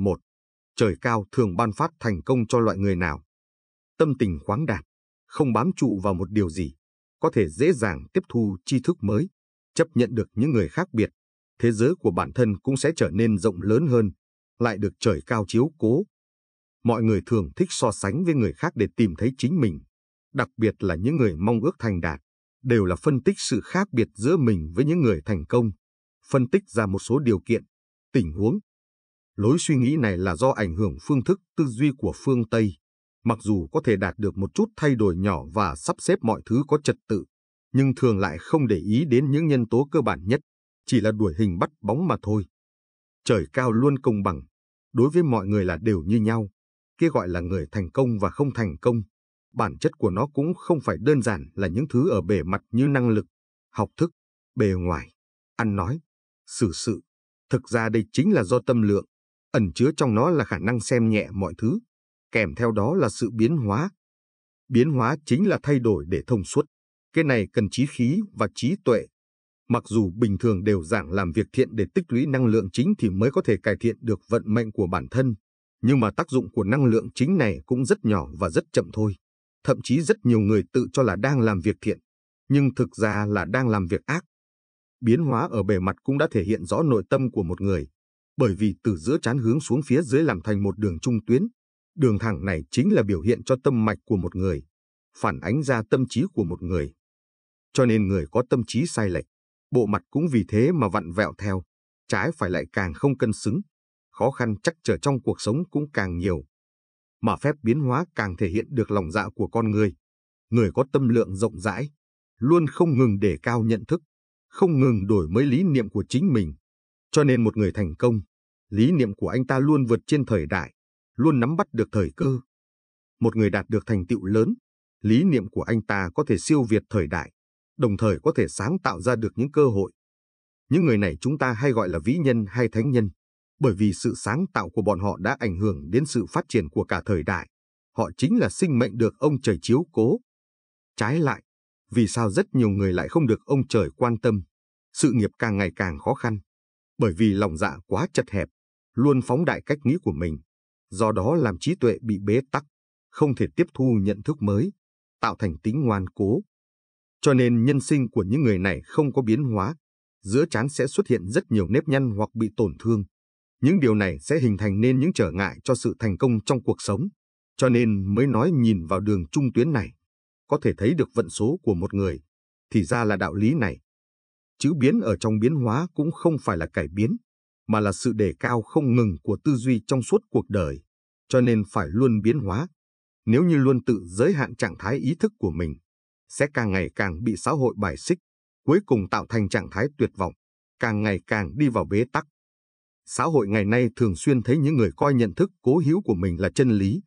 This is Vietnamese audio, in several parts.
một Trời cao thường ban phát thành công cho loại người nào? Tâm tình khoáng đạt, không bám trụ vào một điều gì, có thể dễ dàng tiếp thu tri thức mới, chấp nhận được những người khác biệt, thế giới của bản thân cũng sẽ trở nên rộng lớn hơn, lại được trời cao chiếu cố. Mọi người thường thích so sánh với người khác để tìm thấy chính mình, đặc biệt là những người mong ước thành đạt, đều là phân tích sự khác biệt giữa mình với những người thành công, phân tích ra một số điều kiện, tình huống. Lối suy nghĩ này là do ảnh hưởng phương thức tư duy của phương Tây, mặc dù có thể đạt được một chút thay đổi nhỏ và sắp xếp mọi thứ có trật tự, nhưng thường lại không để ý đến những nhân tố cơ bản nhất, chỉ là đuổi hình bắt bóng mà thôi. Trời cao luôn công bằng, đối với mọi người là đều như nhau, kia gọi là người thành công và không thành công. Bản chất của nó cũng không phải đơn giản là những thứ ở bề mặt như năng lực, học thức, bề ngoài, ăn nói, xử sự. Thực ra đây chính là do tâm lượng, ẩn chứa trong nó là khả năng xem nhẹ mọi thứ, kèm theo đó là sự biến hóa. Biến hóa chính là thay đổi để thông suốt. Cái này cần trí khí và trí tuệ. Mặc dù bình thường đều giảng làm việc thiện để tích lũy năng lượng chính thì mới có thể cải thiện được vận mệnh của bản thân, nhưng mà tác dụng của năng lượng chính này cũng rất nhỏ và rất chậm thôi. Thậm chí rất nhiều người tự cho là đang làm việc thiện, nhưng thực ra là đang làm việc ác. Biến hóa ở bề mặt cũng đã thể hiện rõ nội tâm của một người, bởi vì từ giữa chán hướng xuống phía dưới làm thành một đường trung tuyến. Đường thẳng này chính là biểu hiện cho tâm mạch của một người, phản ánh ra tâm trí của một người. Cho nên người có tâm trí sai lệch, bộ mặt cũng vì thế mà vặn vẹo theo, trái phải lại càng không cân xứng, khó khăn chắc trở trong cuộc sống cũng càng nhiều. Mà phép biến hóa càng thể hiện được lòng dạ của con người. Người có tâm lượng rộng rãi, luôn không ngừng đề cao nhận thức, không ngừng đổi mới lý niệm của chính mình. Cho nên một người thành công, lý niệm của anh ta luôn vượt trên thời đại, luôn nắm bắt được thời cơ. Một người đạt được thành tựu lớn, lý niệm của anh ta có thể siêu việt thời đại, đồng thời có thể sáng tạo ra được những cơ hội. Những người này chúng ta hay gọi là vĩ nhân hay thánh nhân, bởi vì sự sáng tạo của bọn họ đã ảnh hưởng đến sự phát triển của cả thời đại. Họ chính là sinh mệnh được ông trời chiếu cố. Trái lại, vì sao rất nhiều người lại không được ông trời quan tâm, sự nghiệp càng ngày càng khó khăn, bởi vì lòng dạ quá chật hẹp, luôn phóng đại cách nghĩ của mình, do đó làm trí tuệ bị bế tắc, không thể tiếp thu nhận thức mới, tạo thành tính ngoan cố. Cho nên nhân sinh của những người này không có biến hóa, giữa chán sẽ xuất hiện rất nhiều nếp nhăn hoặc bị tổn thương. Những điều này sẽ hình thành nên những trở ngại cho sự thành công trong cuộc sống, cho nên mới nói nhìn vào đường trung tuyến này, có thể thấy được vận số của một người, thì ra là đạo lý này. Chữ biến ở trong biến hóa cũng không phải là cải biến, mà là sự đề cao không ngừng của tư duy trong suốt cuộc đời, cho nên phải luôn biến hóa. Nếu như luôn tự giới hạn trạng thái ý thức của mình, sẽ càng ngày càng bị xã hội bài xích, cuối cùng tạo thành trạng thái tuyệt vọng, càng ngày càng đi vào bế tắc. Xã hội ngày nay thường xuyên thấy những người coi nhận thức cố hữu của mình là chân lý,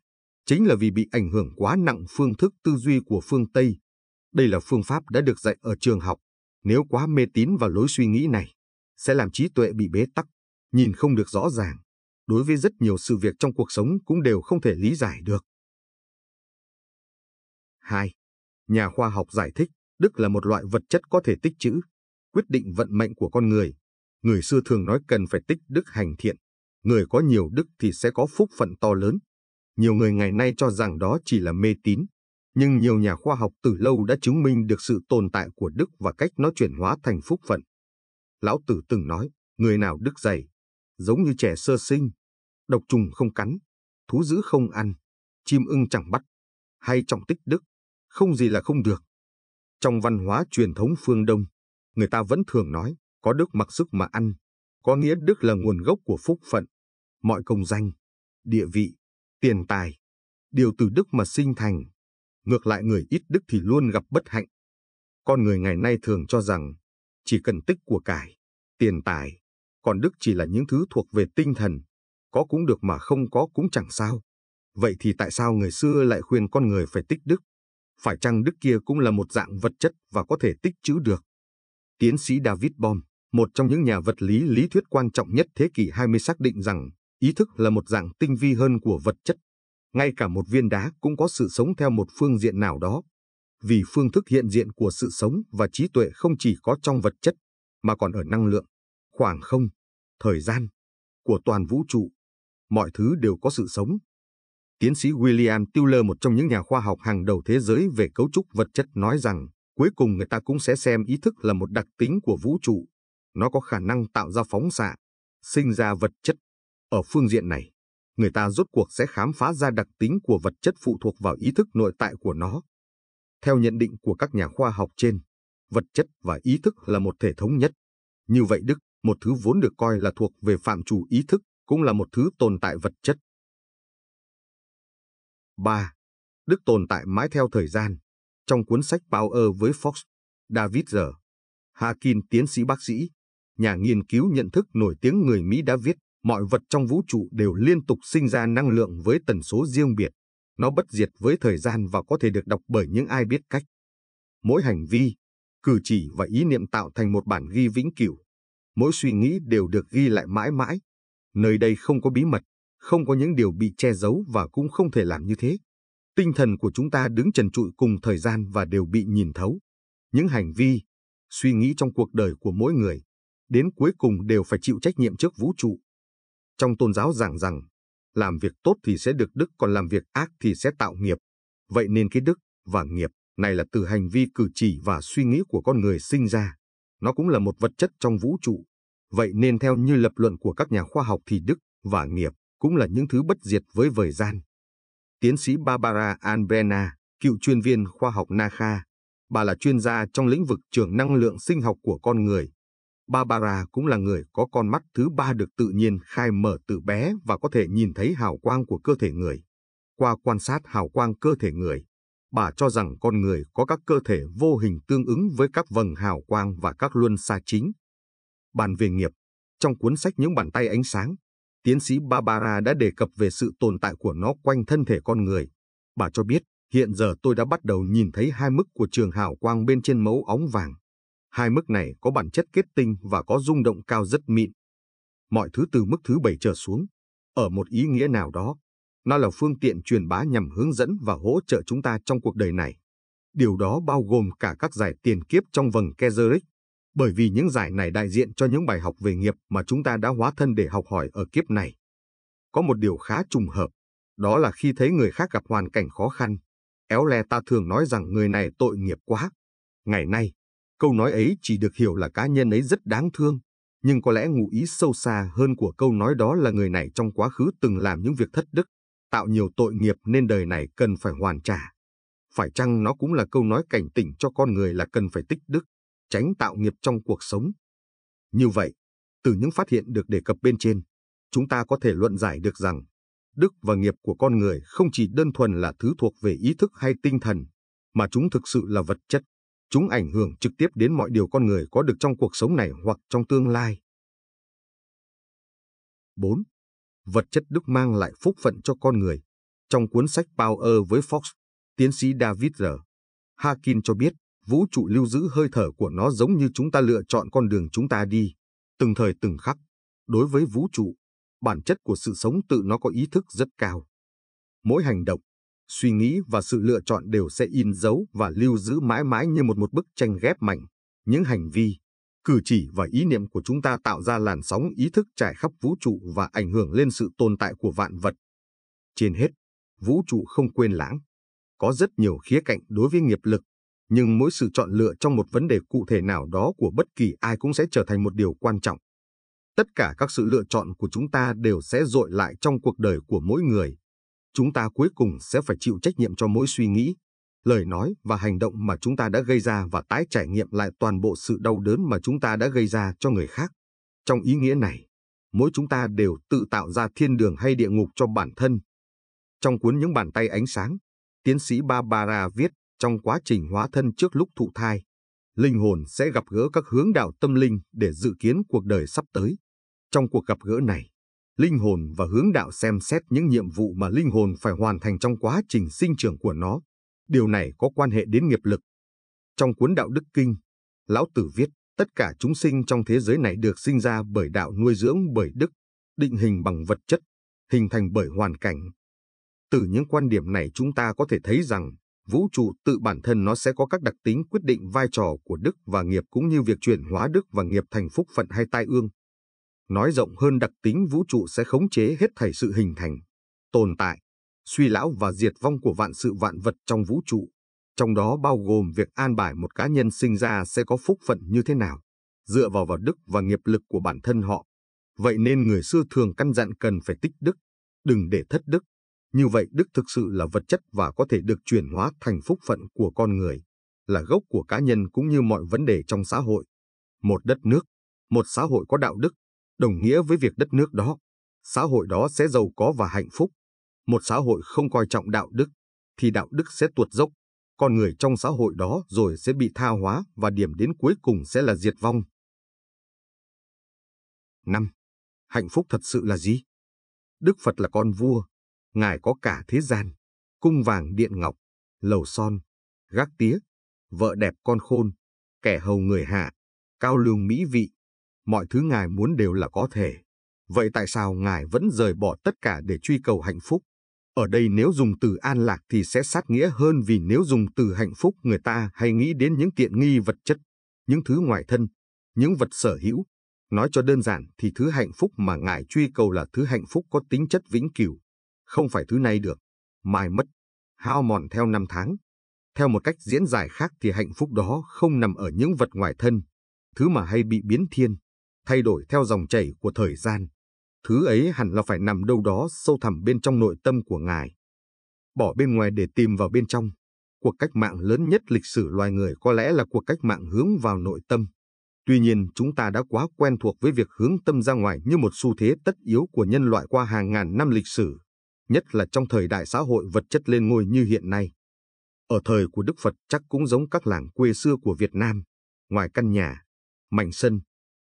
chính là vì bị ảnh hưởng quá nặng phương thức tư duy của phương Tây. Đây là phương pháp đã được dạy ở trường học. Nếu quá mê tín vào lối suy nghĩ này, sẽ làm trí tuệ bị bế tắc, nhìn không được rõ ràng. Đối với rất nhiều sự việc trong cuộc sống cũng đều không thể lý giải được. 2. Nhà khoa học giải thích, đức là một loại vật chất có thể tích trữ, quyết định vận mệnh của con người. Người xưa thường nói cần phải tích đức hành thiện. Người có nhiều đức thì sẽ có phúc phận to lớn. Nhiều người ngày nay cho rằng đó chỉ là mê tín. Nhưng nhiều nhà khoa học từ lâu đã chứng minh được sự tồn tại của đức và cách nó chuyển hóa thành phúc phận. Lão Tử từng nói, người nào đức dày, giống như trẻ sơ sinh, độc trùng không cắn, thú dữ không ăn, chim ưng chẳng bắt, hay trọng tích đức, không gì là không được. Trong văn hóa truyền thống phương Đông, người ta vẫn thường nói, có đức mặc sức mà ăn, có nghĩa đức là nguồn gốc của phúc phận, mọi công danh, địa vị, tiền tài, đều từ đức mà sinh thành. Ngược lại người ít đức thì luôn gặp bất hạnh. Con người ngày nay thường cho rằng, chỉ cần tích của cải, tiền tài, còn đức chỉ là những thứ thuộc về tinh thần, có cũng được mà không có cũng chẳng sao. Vậy thì tại sao người xưa lại khuyên con người phải tích đức? Phải chăng đức kia cũng là một dạng vật chất và có thể tích trữ được? Tiến sĩ David Bohm, một trong những nhà vật lý lý thuyết quan trọng nhất thế kỷ 20 xác định rằng ý thức là một dạng tinh vi hơn của vật chất. Ngay cả một viên đá cũng có sự sống theo một phương diện nào đó. Vì phương thức hiện diện của sự sống và trí tuệ không chỉ có trong vật chất, mà còn ở năng lượng, khoảng không, thời gian, của toàn vũ trụ. mọi thứ đều có sự sống. Tiến sĩ William Tiller, một trong những nhà khoa học hàng đầu thế giới về cấu trúc vật chất nói rằng, cuối cùng người ta cũng sẽ xem ý thức là một đặc tính của vũ trụ. Nó có khả năng tạo ra phóng xạ, sinh ra vật chất. Ở phương diện này, người ta rốt cuộc sẽ khám phá ra đặc tính của vật chất phụ thuộc vào ý thức nội tại của nó. Theo nhận định của các nhà khoa học trên, vật chất và ý thức là một thể thống nhất. Như vậy đức, một thứ vốn được coi là thuộc về phạm trù ý thức, cũng là một thứ tồn tại vật chất. 3. Đức tồn tại mãi theo thời gian. Trong cuốn sách Power với Fox, David G. Hakin tiến sĩ bác sĩ, nhà nghiên cứu nhận thức nổi tiếng người Mỹ đã viết, mọi vật trong vũ trụ đều liên tục sinh ra năng lượng với tần số riêng biệt. Nó bất diệt với thời gian và có thể được đọc bởi những ai biết cách. Mỗi hành vi, cử chỉ và ý niệm tạo thành một bản ghi vĩnh cửu. Mỗi suy nghĩ đều được ghi lại mãi mãi. Nơi đây không có bí mật, không có những điều bị che giấu và cũng không thể làm như thế. Tinh thần của chúng ta đứng trần trụi cùng thời gian và đều bị nhìn thấu. Những hành vi, suy nghĩ trong cuộc đời của mỗi người, đến cuối cùng đều phải chịu trách nhiệm trước vũ trụ. Trong tôn giáo giảng rằng, làm việc tốt thì sẽ được đức còn làm việc ác thì sẽ tạo nghiệp. Vậy nên cái đức và nghiệp này là từ hành vi cử chỉ và suy nghĩ của con người sinh ra. Nó cũng là một vật chất trong vũ trụ. Vậy nên theo như lập luận của các nhà khoa học thì đức và nghiệp cũng là những thứ bất diệt với thời gian. Tiến sĩ Barbara Albrena, cựu chuyên viên khoa học NACA, bà là chuyên gia trong lĩnh vực trường năng lượng sinh học của con người. Barbara cũng là người có con mắt thứ ba được tự nhiên khai mở từ bé và có thể nhìn thấy hào quang của cơ thể người. Qua quan sát hào quang cơ thể người, bà cho rằng con người có các cơ thể vô hình tương ứng với các vầng hào quang và các luân xa chính. Bàn về nghiệp, trong cuốn sách Những bàn tay ánh sáng, tiến sĩ Barbara đã đề cập về sự tồn tại của nó quanh thân thể con người. Bà cho biết, hiện giờ tôi đã bắt đầu nhìn thấy hai mức của trường hào quang bên trên mẫu óng vàng. Hai mức này có bản chất kết tinh và có rung động cao rất mịn. Mọi thứ từ mức thứ bảy trở xuống, ở một ý nghĩa nào đó, nó là phương tiện truyền bá nhằm hướng dẫn và hỗ trợ chúng ta trong cuộc đời này. Điều đó bao gồm cả các giải tiền kiếp trong vầng Kezeric, bởi vì những giải này đại diện cho những bài học về nghiệp mà chúng ta đã hóa thân để học hỏi ở kiếp này. Có một điều khá trùng hợp, đó là khi thấy người khác gặp hoàn cảnh khó khăn, éo le ta thường nói rằng người này tội nghiệp quá. Ngày nay, câu nói ấy chỉ được hiểu là cá nhân ấy rất đáng thương, nhưng có lẽ ngụ ý sâu xa hơn của câu nói đó là người này trong quá khứ từng làm những việc thất đức, tạo nhiều tội nghiệp nên đời này cần phải hoàn trả. Phải chăng nó cũng là câu nói cảnh tỉnh cho con người là cần phải tích đức, tránh tạo nghiệp trong cuộc sống. Như vậy, từ những phát hiện được đề cập bên trên, chúng ta có thể luận giải được rằng đức và nghiệp của con người không chỉ đơn thuần là thứ thuộc về ý thức hay tinh thần, mà chúng thực sự là vật chất. Chúng ảnh hưởng trực tiếp đến mọi điều con người có được trong cuộc sống này hoặc trong tương lai. 4 vật chất đức mang lại phúc phận cho con người. Trong cuốn sách Power với Fox, tiến sĩ David R. Hakin cho biết, vũ trụ lưu giữ hơi thở của nó giống như chúng ta lựa chọn con đường chúng ta đi, từng thời từng khắc. Đối với vũ trụ, bản chất của sự sống tự nó có ý thức rất cao. Mỗi hành động, suy nghĩ và sự lựa chọn đều sẽ in dấu và lưu giữ mãi mãi như một một bức tranh ghép mạnh. Những hành vi, Cử chỉ và ý niệm của chúng ta tạo ra làn sóng ý thức trải khắp vũ trụ và ảnh hưởng lên sự tồn tại của vạn vật. Trên hết, vũ trụ không quên lãng. Có rất nhiều khía cạnh đối với nghiệp lực, nhưng mỗi sự chọn lựa trong một vấn đề cụ thể nào đó của bất kỳ ai cũng sẽ trở thành một điều quan trọng. Tất cả các sự lựa chọn của chúng ta đều sẽ dội lại trong cuộc đời của mỗi người. Chúng ta cuối cùng sẽ phải chịu trách nhiệm cho mỗi suy nghĩ, lời nói và hành động mà chúng ta đã gây ra và tái trải nghiệm lại toàn bộ sự đau đớn mà chúng ta đã gây ra cho người khác. Trong ý nghĩa này, mỗi chúng ta đều tự tạo ra thiên đường hay địa ngục cho bản thân. Trong cuốn Những bàn tay ánh sáng, tiến sĩ Barbara viết trong quá trình hóa thân trước lúc thụ thai, linh hồn sẽ gặp gỡ các hướng đạo tâm linh để dự kiến cuộc đời sắp tới. Trong cuộc gặp gỡ này, linh hồn và hướng đạo xem xét những nhiệm vụ mà linh hồn phải hoàn thành trong quá trình sinh trưởng của nó Điều này có quan hệ đến nghiệp lực. Trong cuốn Đạo Đức Kinh, Lão Tử viết, tất cả chúng sinh trong thế giới này được sinh ra bởi đạo nuôi dưỡng bởi đức, định hình bằng vật chất, hình thành bởi hoàn cảnh. Từ những quan điểm này chúng ta có thể thấy rằng vũ trụ tự bản thân nó sẽ có các đặc tính quyết định vai trò của đức và nghiệp cũng như việc chuyển hóa đức và nghiệp thành phúc phận hay tai ương. Nói rộng hơn đặc tính vũ trụ sẽ khống chế hết thảy sự hình thành, tồn tại, suy lão và diệt vong của vạn sự vạn vật trong vũ trụ. Trong đó bao gồm việc an bài một cá nhân sinh ra sẽ có phúc phận như thế nào, dựa vào vào đức và nghiệp lực của bản thân họ. Vậy nên người xưa thường căn dặn cần phải tích đức, đừng để thất đức. Như vậy đức thực sự là vật chất và có thể được chuyển hóa thành phúc phận của con người, là gốc của cá nhân cũng như mọi vấn đề trong xã hội. Một đất nước, một xã hội có đạo đức, đồng nghĩa với việc đất nước đó, xã hội đó sẽ giàu có và hạnh phúc. Một xã hội không coi trọng đạo đức, thì đạo đức sẽ tuột dốc, con người trong xã hội đó rồi sẽ bị tha hóa và điểm đến cuối cùng sẽ là diệt vong. 5. Hạnh phúc thật sự là gì? Đức Phật là con vua, Ngài có cả thế gian, cung vàng điện ngọc, lầu son, gác tía, vợ đẹp con khôn, kẻ hầu người hạ, cao lương mỹ vị. Mọi thứ Ngài muốn đều là có thể. Vậy tại sao Ngài vẫn rời bỏ tất cả để truy cầu hạnh phúc? Ở đây nếu dùng từ an lạc thì sẽ sát nghĩa hơn vì nếu dùng từ hạnh phúc người ta hay nghĩ đến những tiện nghi vật chất, những thứ ngoài thân, những vật sở hữu. Nói cho đơn giản thì thứ hạnh phúc mà Ngài truy cầu là thứ hạnh phúc có tính chất vĩnh cửu, không phải thứ này được, mai mất, hao mòn theo năm tháng. Theo một cách diễn giải khác thì hạnh phúc đó không nằm ở những vật ngoài thân, thứ mà hay bị biến thiên, thay đổi theo dòng chảy của thời gian. Thứ ấy hẳn là phải nằm đâu đó sâu thẳm bên trong nội tâm của ngài. Bỏ bên ngoài để tìm vào bên trong. Cuộc cách mạng lớn nhất lịch sử loài người có lẽ là cuộc cách mạng hướng vào nội tâm. Tuy nhiên, chúng ta đã quá quen thuộc với việc hướng tâm ra ngoài như một xu thế tất yếu của nhân loại qua hàng ngàn năm lịch sử, nhất là trong thời đại xã hội vật chất lên ngôi như hiện nay. Ở thời của Đức Phật chắc cũng giống các làng quê xưa của Việt Nam, ngoài căn nhà, mảnh sân,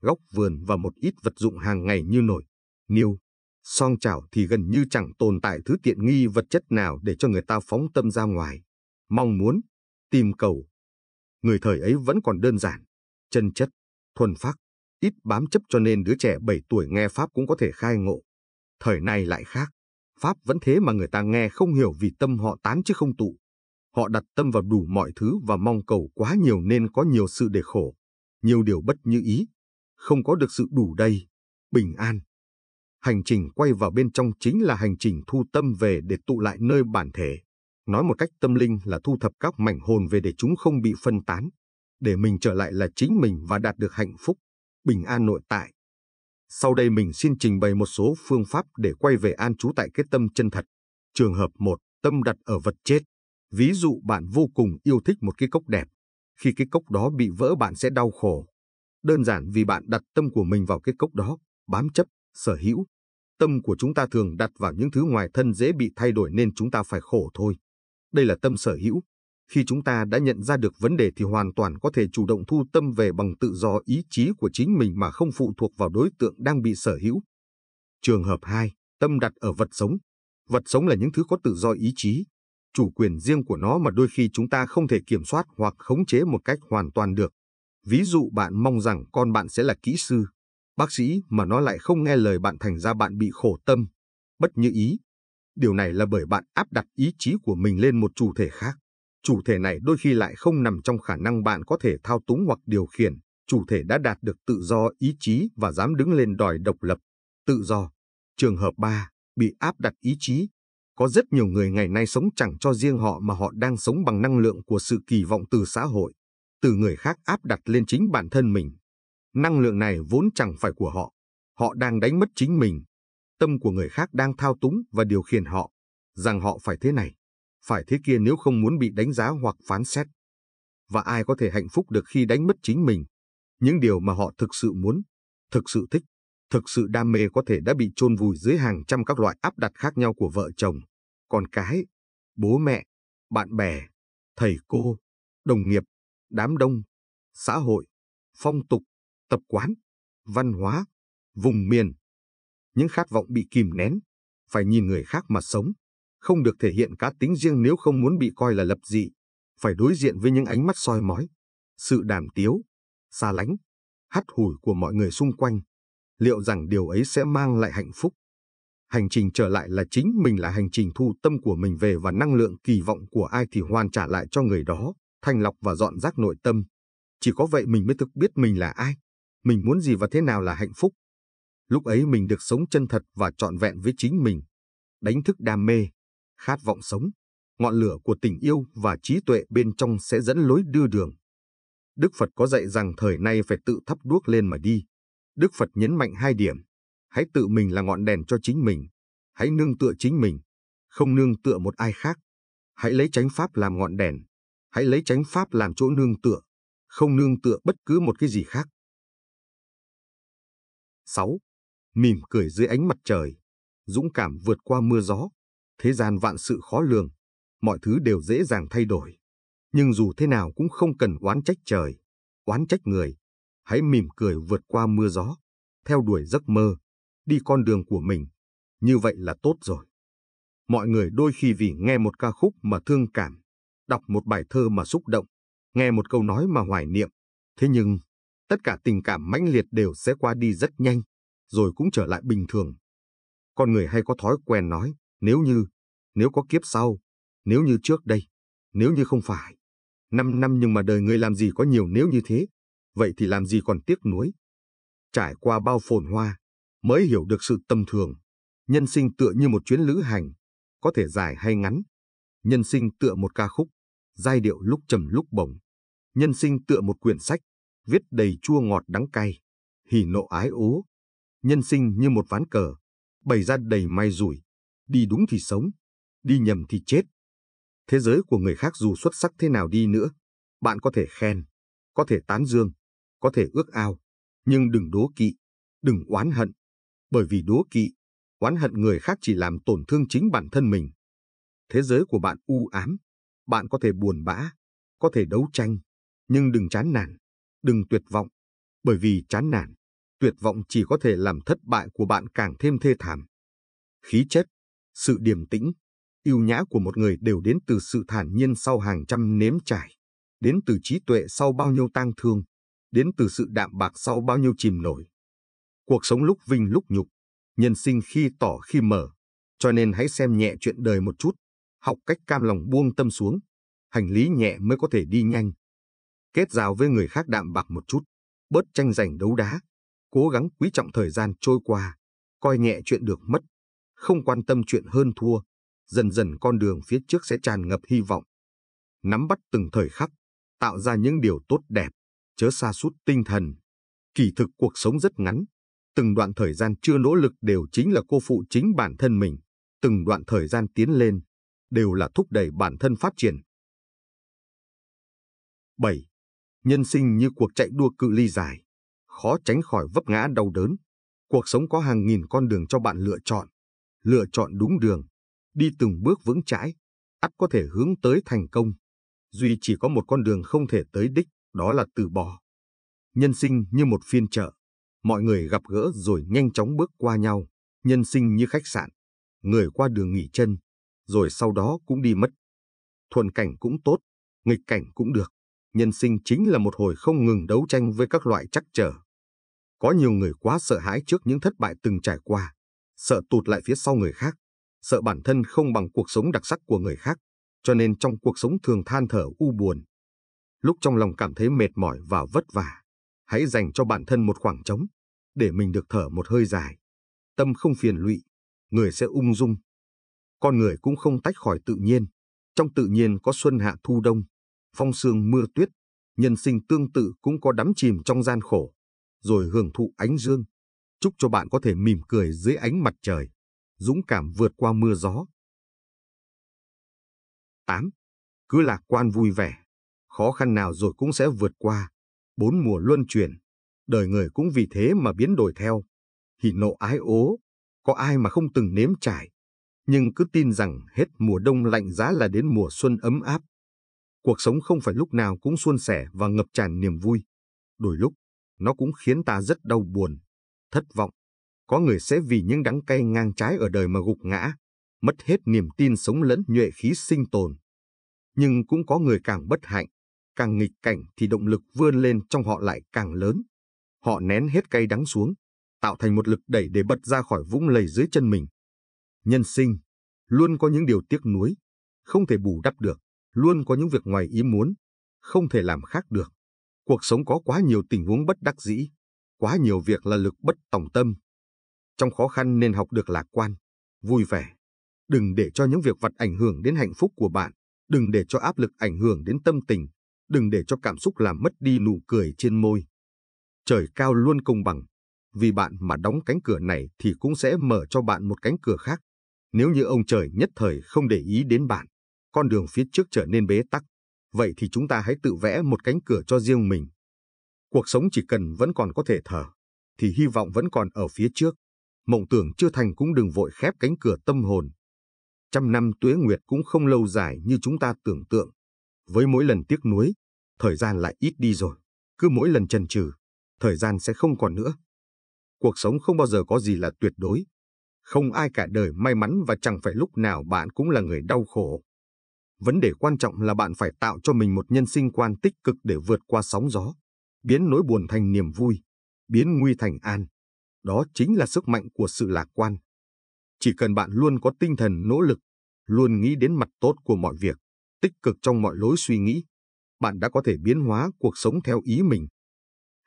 góc vườn và một ít vật dụng hàng ngày như nồi, niêu, song chảo thì gần như chẳng tồn tại thứ tiện nghi vật chất nào để cho người ta phóng tâm ra ngoài, mong muốn, tìm cầu. Người thời ấy vẫn còn đơn giản, chân chất, thuần phác, ít bám chấp cho nên đứa trẻ 7 tuổi nghe Pháp cũng có thể khai ngộ. Thời này lại khác, Pháp vẫn thế mà người ta nghe không hiểu vì tâm họ tán chứ không tụ. Họ đặt tâm vào đủ mọi thứ và mong cầu quá nhiều nên có nhiều sự để khổ, nhiều điều bất như ý, không có được sự đủ đầy, bình an. Hành trình quay vào bên trong chính là hành trình thu tâm về để tụ lại nơi bản thể. Nói một cách tâm linh là thu thập các mảnh hồn về để chúng không bị phân tán, để mình trở lại là chính mình và đạt được hạnh phúc, bình an nội tại. Sau đây mình xin trình bày một số phương pháp để quay về an trú tại cái tâm chân thật. Trường hợp 1, tâm đặt ở vật chết. Ví dụ bạn vô cùng yêu thích một cái cốc đẹp. Khi cái cốc đó bị vỡ bạn sẽ đau khổ. Đơn giản vì bạn đặt tâm của mình vào cái cốc đó, bám chấp, sở hữu. Tâm của chúng ta thường đặt vào những thứ ngoài thân dễ bị thay đổi nên chúng ta phải khổ thôi. Đây là tâm sở hữu. Khi chúng ta đã nhận ra được vấn đề thì hoàn toàn có thể chủ động thu tâm về bằng tự do ý chí của chính mình mà không phụ thuộc vào đối tượng đang bị sở hữu. Trường hợp 2, tâm đặt ở vật sống. Vật sống là những thứ có tự do ý chí, chủ quyền riêng của nó mà đôi khi chúng ta không thể kiểm soát hoặc khống chế một cách hoàn toàn được. Ví dụ bạn mong rằng con bạn sẽ là kỹ sư, bác sĩ mà nó lại không nghe lời bạn thành ra bạn bị khổ tâm, bất như ý. Điều này là bởi bạn áp đặt ý chí của mình lên một chủ thể khác. Chủ thể này đôi khi lại không nằm trong khả năng bạn có thể thao túng hoặc điều khiển. Chủ thể đã đạt được tự do ý chí và dám đứng lên đòi độc lập, tự do. Trường hợp 3, bị áp đặt ý chí. Có rất nhiều người ngày nay sống chẳng cho riêng họ mà họ đang sống bằng năng lượng của sự kỳ vọng từ xã hội, từ người khác áp đặt lên chính bản thân mình. Năng lượng này vốn chẳng phải của họ. Họ đang đánh mất chính mình. Tâm của người khác đang thao túng và điều khiển họ, rằng họ phải thế này, phải thế kia nếu không muốn bị đánh giá hoặc phán xét. Và ai có thể hạnh phúc được khi đánh mất chính mình? Những điều mà họ thực sự muốn, thực sự thích, thực sự đam mê có thể đã bị chôn vùi dưới hàng trăm các loại áp đặt khác nhau của vợ chồng, con cái, bố mẹ, bạn bè, thầy cô, đồng nghiệp, đám đông, xã hội, phong tục, tập quán, văn hóa, vùng miền. Những khát vọng bị kìm nén, phải nhìn người khác mà sống, không được thể hiện cá tính riêng nếu không muốn bị coi là lập dị, phải đối diện với những ánh mắt soi mói, sự đàm tiếu, xa lánh, hắt hủi của mọi người xung quanh. Liệu rằng điều ấy sẽ mang lại hạnh phúc? Hành trình trở lại là chính mình là hành trình thu tâm của mình về và năng lượng kỳ vọng của ai thì hoàn trả lại cho người đó, thanh lọc và dọn rác nội tâm. Chỉ có vậy mình mới thực biết mình là ai, mình muốn gì và thế nào là hạnh phúc. Lúc ấy mình được sống chân thật và trọn vẹn với chính mình, đánh thức đam mê, khát vọng sống, ngọn lửa của tình yêu và trí tuệ bên trong sẽ dẫn lối đưa đường. Đức Phật có dạy rằng thời nay phải tự thắp đuốc lên mà đi. Đức Phật nhấn mạnh hai điểm. Hãy tự mình là ngọn đèn cho chính mình. Hãy nương tựa chính mình, không nương tựa một ai khác. Hãy lấy chánh pháp làm ngọn đèn. Hãy lấy chánh pháp làm chỗ nương tựa, không nương tựa bất cứ một cái gì khác. 6. Mỉm cười dưới ánh mặt trời, dũng cảm vượt qua mưa gió. Thế gian vạn sự khó lường, mọi thứ đều dễ dàng thay đổi. Nhưng dù thế nào cũng không cần oán trách trời, oán trách người. Hãy mỉm cười vượt qua mưa gió, theo đuổi giấc mơ, đi con đường của mình. Như vậy là tốt rồi. Mọi người đôi khi vì nghe một ca khúc mà thương cảm, đọc một bài thơ mà xúc động, nghe một câu nói mà hoài niệm. Thế nhưng, tất cả tình cảm mãnh liệt đều sẽ qua đi rất nhanh, rồi cũng trở lại bình thường. Con người hay có thói quen nói, nếu như, nếu có kiếp sau, nếu như trước đây, nếu như không phải. Năm năm nhưng mà đời người làm gì có nhiều nếu như thế, vậy thì làm gì còn tiếc nuối. Trải qua bao phồn hoa, mới hiểu được sự tâm thường. Nhân sinh tựa như một chuyến lữ hành, có thể dài hay ngắn. Nhân sinh tựa một ca khúc, giai điệu lúc trầm lúc bổng. Nhân sinh tựa một quyển sách, viết đầy chua ngọt đắng cay, hỉ nộ ái ố. Nhân sinh như một ván cờ, bày ra đầy may rủi, đi đúng thì sống, đi nhầm thì chết. Thế giới của người khác dù xuất sắc thế nào đi nữa, bạn có thể khen, có thể tán dương, có thể ước ao, nhưng đừng đố kỵ, đừng oán hận, bởi vì đố kỵ, oán hận người khác chỉ làm tổn thương chính bản thân mình. Thế giới của bạn u ám, bạn có thể buồn bã, có thể đấu tranh, nhưng đừng chán nản, đừng tuyệt vọng, bởi vì chán nản, tuyệt vọng chỉ có thể làm thất bại của bạn càng thêm thê thảm. Khí chất, sự điềm tĩnh, yêu nhã của một người đều đến từ sự thản nhiên sau hàng trăm nếm trải, đến từ trí tuệ sau bao nhiêu tang thương, đến từ sự đạm bạc sau bao nhiêu chìm nổi. Cuộc sống lúc vinh lúc nhục, nhân sinh khi tỏ khi mở, cho nên hãy xem nhẹ chuyện đời một chút, học cách cam lòng buông tâm xuống, hành lý nhẹ mới có thể đi nhanh. Kết giao với người khác đạm bạc một chút, bớt tranh giành đấu đá, cố gắng quý trọng thời gian trôi qua, coi nhẹ chuyện được mất, không quan tâm chuyện hơn thua, dần dần con đường phía trước sẽ tràn ngập hy vọng. Nắm bắt từng thời khắc, tạo ra những điều tốt đẹp, chớ xa sút tinh thần. Kỳ thực cuộc sống rất ngắn, từng đoạn thời gian chưa nỗ lực đều chính là cô phụ chính bản thân mình, từng đoạn thời gian tiến lên đều là thúc đẩy bản thân phát triển. 7. Nhân sinh như cuộc chạy đua cự ly dài, khó tránh khỏi vấp ngã đau đớn. Cuộc sống có hàng nghìn con đường cho bạn lựa chọn. Lựa chọn đúng đường, đi từng bước vững chãi, ắt có thể hướng tới thành công. Duy chỉ có một con đường không thể tới đích, đó là từ bỏ. Nhân sinh như một phiên chợ, mọi người gặp gỡ rồi nhanh chóng bước qua nhau. Nhân sinh như khách sạn, người qua đường nghỉ chân, rồi sau đó cũng đi mất. Thuận cảnh cũng tốt, nghịch cảnh cũng được. Nhân sinh chính là một hồi không ngừng đấu tranh với các loại chắc trở. Có nhiều người quá sợ hãi trước những thất bại từng trải qua, sợ tụt lại phía sau người khác, sợ bản thân không bằng cuộc sống đặc sắc của người khác, cho nên trong cuộc sống thường than thở u buồn. Lúc trong lòng cảm thấy mệt mỏi và vất vả, hãy dành cho bản thân một khoảng trống, để mình được thở một hơi dài. Tâm không phiền lụy, người sẽ ung dung. Con người cũng không tách khỏi tự nhiên. Trong tự nhiên có xuân hạ thu đông, phong sương mưa tuyết, nhân sinh tương tự cũng có đắm chìm trong gian khổ, rồi hưởng thụ ánh dương. Chúc cho bạn có thể mỉm cười dưới ánh mặt trời dũng cảm vượt qua mưa gió. 8. Cứ lạc quan vui vẻ, khó khăn nào rồi cũng sẽ vượt qua. Bốn mùa luân chuyển, đời người cũng vì thế mà biến đổi theo. Hỉ nộ ái ố, có ai mà không từng nếm trải. Nhưng cứ tin rằng hết mùa đông lạnh giá là đến mùa xuân ấm áp. Cuộc sống không phải lúc nào cũng suôn sẻ và ngập tràn niềm vui. Đôi lúc, nó cũng khiến ta rất đau buồn, thất vọng, có người sẽ vì những đắng cay ngang trái ở đời mà gục ngã, mất hết niềm tin sống lẫn nhuệ khí sinh tồn. Nhưng cũng có người càng bất hạnh, càng nghịch cảnh thì động lực vươn lên trong họ lại càng lớn. Họ nén hết cay đắng xuống, tạo thành một lực đẩy để bật ra khỏi vũng lầy dưới chân mình. Nhân sinh, luôn có những điều tiếc nuối, không thể bù đắp được, luôn có những việc ngoài ý muốn, không thể làm khác được. Cuộc sống có quá nhiều tình huống bất đắc dĩ, quá nhiều việc là lực bất tòng tâm, Trong khó khăn nên học được lạc quan, vui vẻ. Đừng để cho những việc vặt ảnh hưởng đến hạnh phúc của bạn. Đừng để cho áp lực ảnh hưởng đến tâm tình. Đừng để cho cảm xúc làm mất đi nụ cười trên môi. Trời cao luôn công bằng. Vì bạn mà đóng cánh cửa này thì cũng sẽ mở cho bạn một cánh cửa khác. Nếu như ông trời nhất thời không để ý đến bạn, con đường phía trước trở nên bế tắc, vậy thì chúng ta hãy tự vẽ một cánh cửa cho riêng mình. Cuộc sống chỉ cần vẫn còn có thể thở, thì hy vọng vẫn còn ở phía trước. Mộng tưởng chưa thành cũng đừng vội khép cánh cửa tâm hồn. Trăm năm tuế nguyệt cũng không lâu dài như chúng ta tưởng tượng. Với mỗi lần tiếc nuối, thời gian lại ít đi rồi. Cứ mỗi lần chần chừ, thời gian sẽ không còn nữa. Cuộc sống không bao giờ có gì là tuyệt đối. Không ai cả đời may mắn và chẳng phải lúc nào bạn cũng là người đau khổ. Vấn đề quan trọng là bạn phải tạo cho mình một nhân sinh quan tích cực để vượt qua sóng gió, biến nỗi buồn thành niềm vui, biến nguy thành an. Đó chính là sức mạnh của sự lạc quan. Chỉ cần bạn luôn có tinh thần nỗ lực, luôn nghĩ đến mặt tốt của mọi việc, tích cực trong mọi lối suy nghĩ, bạn đã có thể biến hóa cuộc sống theo ý mình.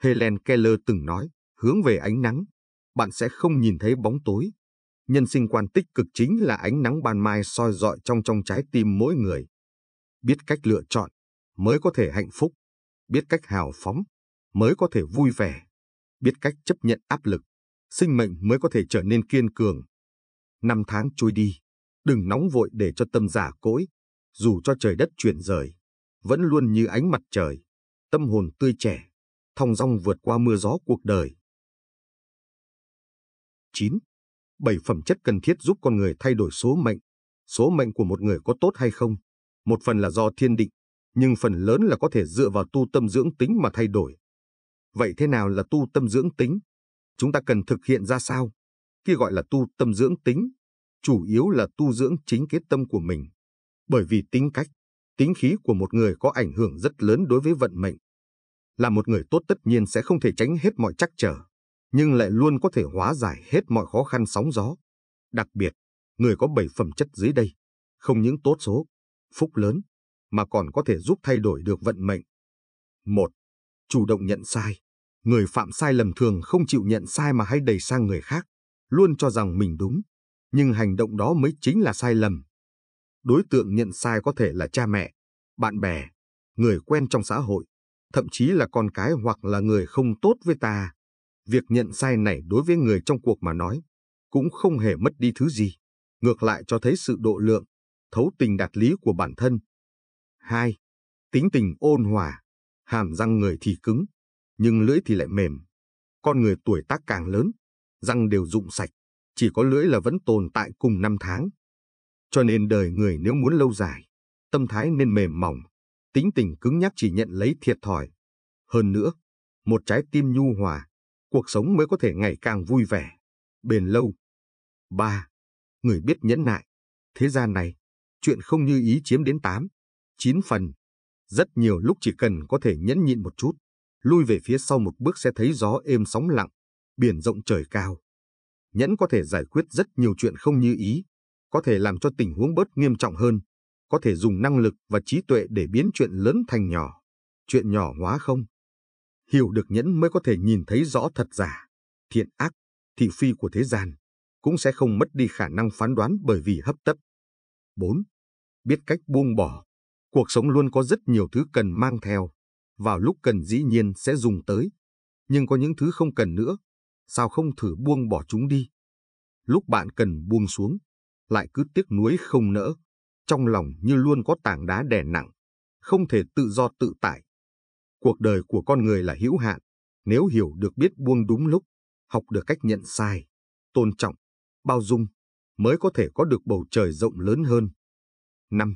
Helen Keller từng nói, hướng về ánh nắng, bạn sẽ không nhìn thấy bóng tối. Nhân sinh quan tích cực chính là ánh nắng ban mai soi rọi trong trong trái tim mỗi người. Biết cách lựa chọn, mới có thể hạnh phúc. Biết cách hào phóng, mới có thể vui vẻ. Biết cách chấp nhận áp lực, sinh mệnh mới có thể trở nên kiên cường. Năm tháng trôi đi, đừng nóng vội để cho tâm giả cỗi, dù cho trời đất chuyển rời, vẫn luôn như ánh mặt trời, tâm hồn tươi trẻ, thong dong vượt qua mưa gió cuộc đời. 9. Bảy phẩm chất cần thiết giúp con người thay đổi số mệnh. Số mệnh của một người có tốt hay không? Một phần là do thiên định, nhưng phần lớn là có thể dựa vào tu tâm dưỡng tính mà thay đổi. Vậy thế nào là tu tâm dưỡng tính? Chúng ta cần thực hiện ra sao? Khi gọi là tu tâm dưỡng tính, chủ yếu là tu dưỡng chính kết tâm của mình. Bởi vì tính cách, tính khí của một người có ảnh hưởng rất lớn đối với vận mệnh. Là một người tốt tất nhiên sẽ không thể tránh hết mọi trắc trở nhưng lại luôn có thể hóa giải hết mọi khó khăn sóng gió. Đặc biệt, người có bảy phẩm chất dưới đây, không những tốt số, phúc lớn, mà còn có thể giúp thay đổi được vận mệnh. Một, Chủ động nhận sai. Người phạm sai lầm thường không chịu nhận sai mà hay đẩy sang người khác, luôn cho rằng mình đúng, nhưng hành động đó mới chính là sai lầm. Đối tượng nhận sai có thể là cha mẹ, bạn bè, người quen trong xã hội, thậm chí là con cái hoặc là người không tốt với ta. Việc nhận sai này đối với người trong cuộc mà nói, cũng không hề mất đi thứ gì, ngược lại cho thấy sự độ lượng, thấu tình đạt lý của bản thân. 2. Tính tình ôn hòa, hàm răng người thì cứng, nhưng lưỡi thì lại mềm. Con người tuổi tác càng lớn, răng đều rụng sạch, chỉ có lưỡi là vẫn tồn tại cùng năm tháng. Cho nên đời người nếu muốn lâu dài, tâm thái nên mềm mỏng, tính tình cứng nhắc chỉ nhận lấy thiệt thòi. Hơn nữa, một trái tim nhu hòa, cuộc sống mới có thể ngày càng vui vẻ, bền lâu. 3. Người biết nhẫn nại. Thế gian này, chuyện không như ý chiếm đến 8, 9 phần. Rất nhiều lúc chỉ cần có thể nhẫn nhịn một chút, lui về phía sau một bước sẽ thấy gió êm sóng lặng, biển rộng trời cao. Nhẫn có thể giải quyết rất nhiều chuyện không như ý, có thể làm cho tình huống bớt nghiêm trọng hơn, có thể dùng năng lực và trí tuệ để biến chuyện lớn thành nhỏ, chuyện nhỏ hóa không. Hiểu được nhẫn mới có thể nhìn thấy rõ thật giả, thiện ác, thị phi của thế gian, cũng sẽ không mất đi khả năng phán đoán bởi vì hấp tấp. 4. Biết cách buông bỏ. Cuộc sống luôn có rất nhiều thứ cần mang theo, vào lúc cần dĩ nhiên sẽ dùng tới, nhưng có những thứ không cần nữa, sao không thử buông bỏ chúng đi? Lúc bạn cần buông xuống, lại cứ tiếc nuối không nỡ, trong lòng như luôn có tảng đá đè nặng, không thể tự do tự tại. Cuộc đời của con người là hữu hạn, nếu hiểu được biết buông đúng lúc, học được cách nhận sai, tôn trọng, bao dung, mới có thể có được bầu trời rộng lớn hơn. 5.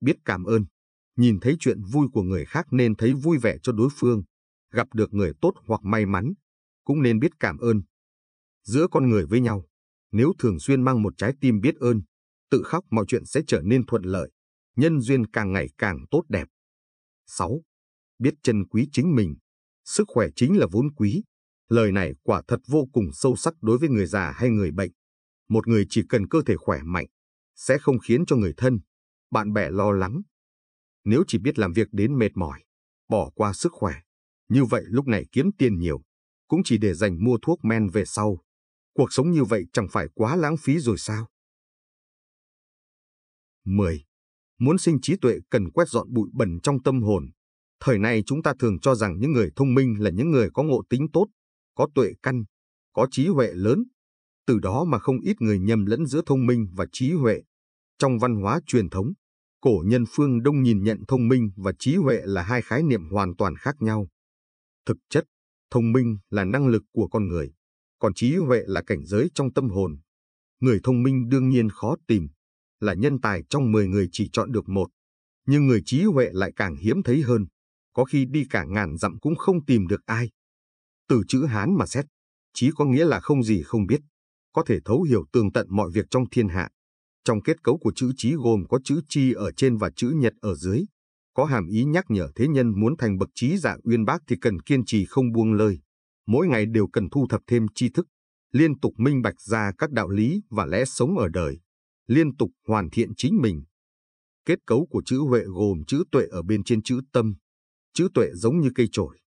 Biết cảm ơn. Nhìn thấy chuyện vui của người khác nên thấy vui vẻ cho đối phương. Gặp được người tốt hoặc may mắn, cũng nên biết cảm ơn. Giữa con người với nhau, nếu thường xuyên mang một trái tim biết ơn, tự khắc mọi chuyện sẽ trở nên thuận lợi, nhân duyên càng ngày càng tốt đẹp. 6 biết trân quý chính mình. Sức khỏe chính là vốn quý. Lời này quả thật vô cùng sâu sắc đối với người già hay người bệnh. Một người chỉ cần cơ thể khỏe mạnh, sẽ không khiến cho người thân, bạn bè lo lắng. Nếu chỉ biết làm việc đến mệt mỏi, bỏ qua sức khỏe, như vậy lúc này kiếm tiền nhiều, cũng chỉ để dành mua thuốc men về sau. Cuộc sống như vậy chẳng phải quá lãng phí rồi sao? 10. Muốn sinh trí tuệ cần quét dọn bụi bẩn trong tâm hồn. Thời này chúng ta thường cho rằng những người thông minh là những người có ngộ tính tốt, có tuệ căn, có trí huệ lớn. Từ đó mà không ít người nhầm lẫn giữa thông minh và trí huệ. Trong văn hóa truyền thống, cổ nhân phương Đông nhìn nhận thông minh và trí huệ là hai khái niệm hoàn toàn khác nhau. Thực chất, thông minh là năng lực của con người, còn trí huệ là cảnh giới trong tâm hồn. Người thông minh đương nhiên khó tìm, là nhân tài trong 10 người chỉ chọn được một. Nhưng người trí huệ lại càng hiếm thấy hơn, có khi đi cả ngàn dặm cũng không tìm được ai. Từ chữ Hán mà xét, trí có nghĩa là không gì không biết, có thể thấu hiểu tường tận mọi việc trong thiên hạ. Trong kết cấu của chữ trí gồm có chữ chi ở trên và chữ nhật ở dưới. Có hàm ý nhắc nhở thế nhân muốn thành bậc trí giả uyên bác thì cần kiên trì không buông lơi. Mỗi ngày đều cần thu thập thêm tri thức, liên tục minh bạch ra các đạo lý và lẽ sống ở đời liên tục hoàn thiện chính mình. Kết cấu của chữ Huệ gồm chữ tuệ ở bên trên chữ tâm. Chữ tuệ giống như cây chổi,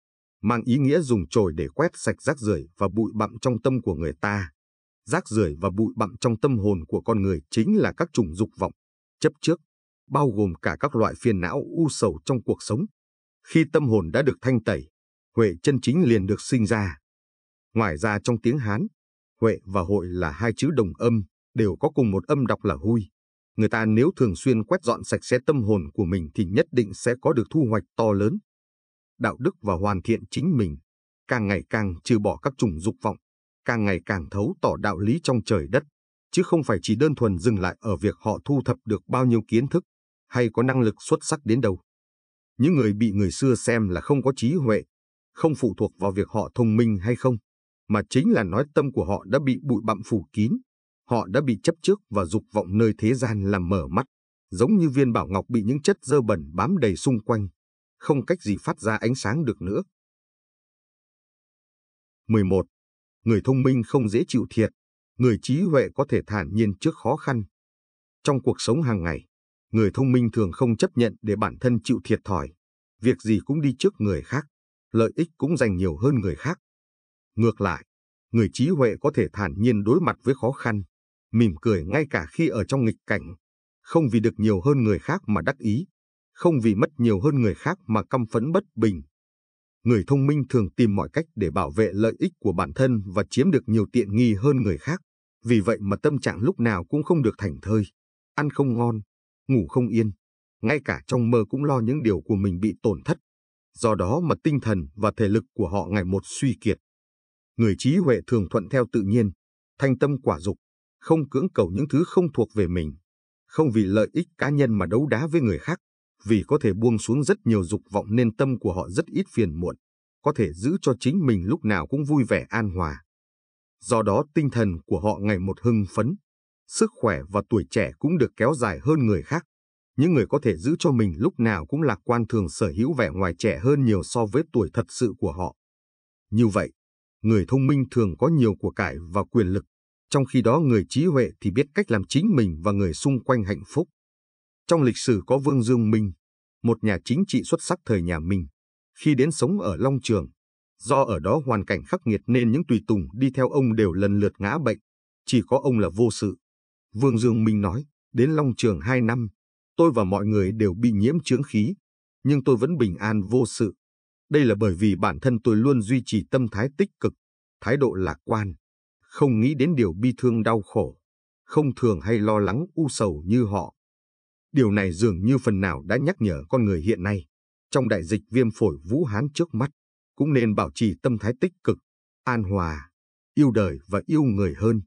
mang ý nghĩa dùng chổi để quét sạch rác rưởi và bụi bặm trong tâm của người ta. Rác rưởi và bụi bặm trong tâm hồn của con người chính là các chủng dục vọng, chấp trước, bao gồm cả các loại phiền não u sầu trong cuộc sống. Khi tâm hồn đã được thanh tẩy, Huệ chân chính liền được sinh ra. Ngoài ra trong tiếng Hán, Huệ và hội là hai chữ đồng âm, đều có cùng một âm đọc là hui. Người ta nếu thường xuyên quét dọn sạch sẽ tâm hồn của mình thì nhất định sẽ có được thu hoạch to lớn. Đạo đức và hoàn thiện chính mình, càng ngày càng trừ bỏ các chủng dục vọng, càng ngày càng thấu tỏ đạo lý trong trời đất, chứ không phải chỉ đơn thuần dừng lại ở việc họ thu thập được bao nhiêu kiến thức hay có năng lực xuất sắc đến đâu. Những người bị người xưa xem là không có trí huệ, không phụ thuộc vào việc họ thông minh hay không, mà chính là nói tâm của họ đã bị bụi bặm phủ kín, Họ đã bị chấp trước và dục vọng nơi thế gian làm mở mắt, giống như viên bảo ngọc bị những chất dơ bẩn bám đầy xung quanh, không cách gì phát ra ánh sáng được nữa. 11. Người thông minh không dễ chịu thiệt, người trí huệ có thể thản nhiên trước khó khăn. Trong cuộc sống hàng ngày, người thông minh thường không chấp nhận để bản thân chịu thiệt thòi, việc gì cũng đi trước người khác, lợi ích cũng dành nhiều hơn người khác. Ngược lại, người trí huệ có thể thản nhiên đối mặt với khó khăn, mỉm cười ngay cả khi ở trong nghịch cảnh, không vì được nhiều hơn người khác mà đắc ý, không vì mất nhiều hơn người khác mà căm phẫn bất bình. Người thông minh thường tìm mọi cách để bảo vệ lợi ích của bản thân và chiếm được nhiều tiện nghi hơn người khác, vì vậy mà tâm trạng lúc nào cũng không được thành thơi, ăn không ngon, ngủ không yên, ngay cả trong mơ cũng lo những điều của mình bị tổn thất. Do đó mà tinh thần và thể lực của họ ngày một suy kiệt. Người trí huệ thường thuận theo tự nhiên, thanh tâm quả dục, không cưỡng cầu những thứ không thuộc về mình, không vì lợi ích cá nhân mà đấu đá với người khác, vì có thể buông xuống rất nhiều dục vọng nên tâm của họ rất ít phiền muộn, có thể giữ cho chính mình lúc nào cũng vui vẻ an hòa. Do đó tinh thần của họ ngày một hưng phấn, sức khỏe và tuổi trẻ cũng được kéo dài hơn người khác. Những người có thể giữ cho mình lúc nào cũng lạc quan thường sở hữu vẻ ngoài trẻ hơn nhiều so với tuổi thật sự của họ. Như vậy, người thông minh thường có nhiều của cải và quyền lực, trong khi đó người trí huệ thì biết cách làm chính mình và người xung quanh hạnh phúc. Trong lịch sử có Vương Dương Minh, một nhà chính trị xuất sắc thời nhà Minh. Khi đến sống ở Long Trường, do ở đó hoàn cảnh khắc nghiệt nên những tùy tùng đi theo ông đều lần lượt ngã bệnh, chỉ có ông là vô sự. Vương Dương Minh nói, đến Long Trường hai năm, tôi và mọi người đều bị nhiễm chướng khí, nhưng tôi vẫn bình an vô sự. Đây là bởi vì bản thân tôi luôn duy trì tâm thái tích cực, thái độ lạc quan, không nghĩ đến điều bi thương đau khổ, không thường hay lo lắng u sầu như họ. Điều này dường như phần nào đã nhắc nhở con người hiện nay, trong đại dịch viêm phổi Vũ Hán trước mắt, cũng nên bảo trì tâm thái tích cực, an hòa, yêu đời và yêu người hơn,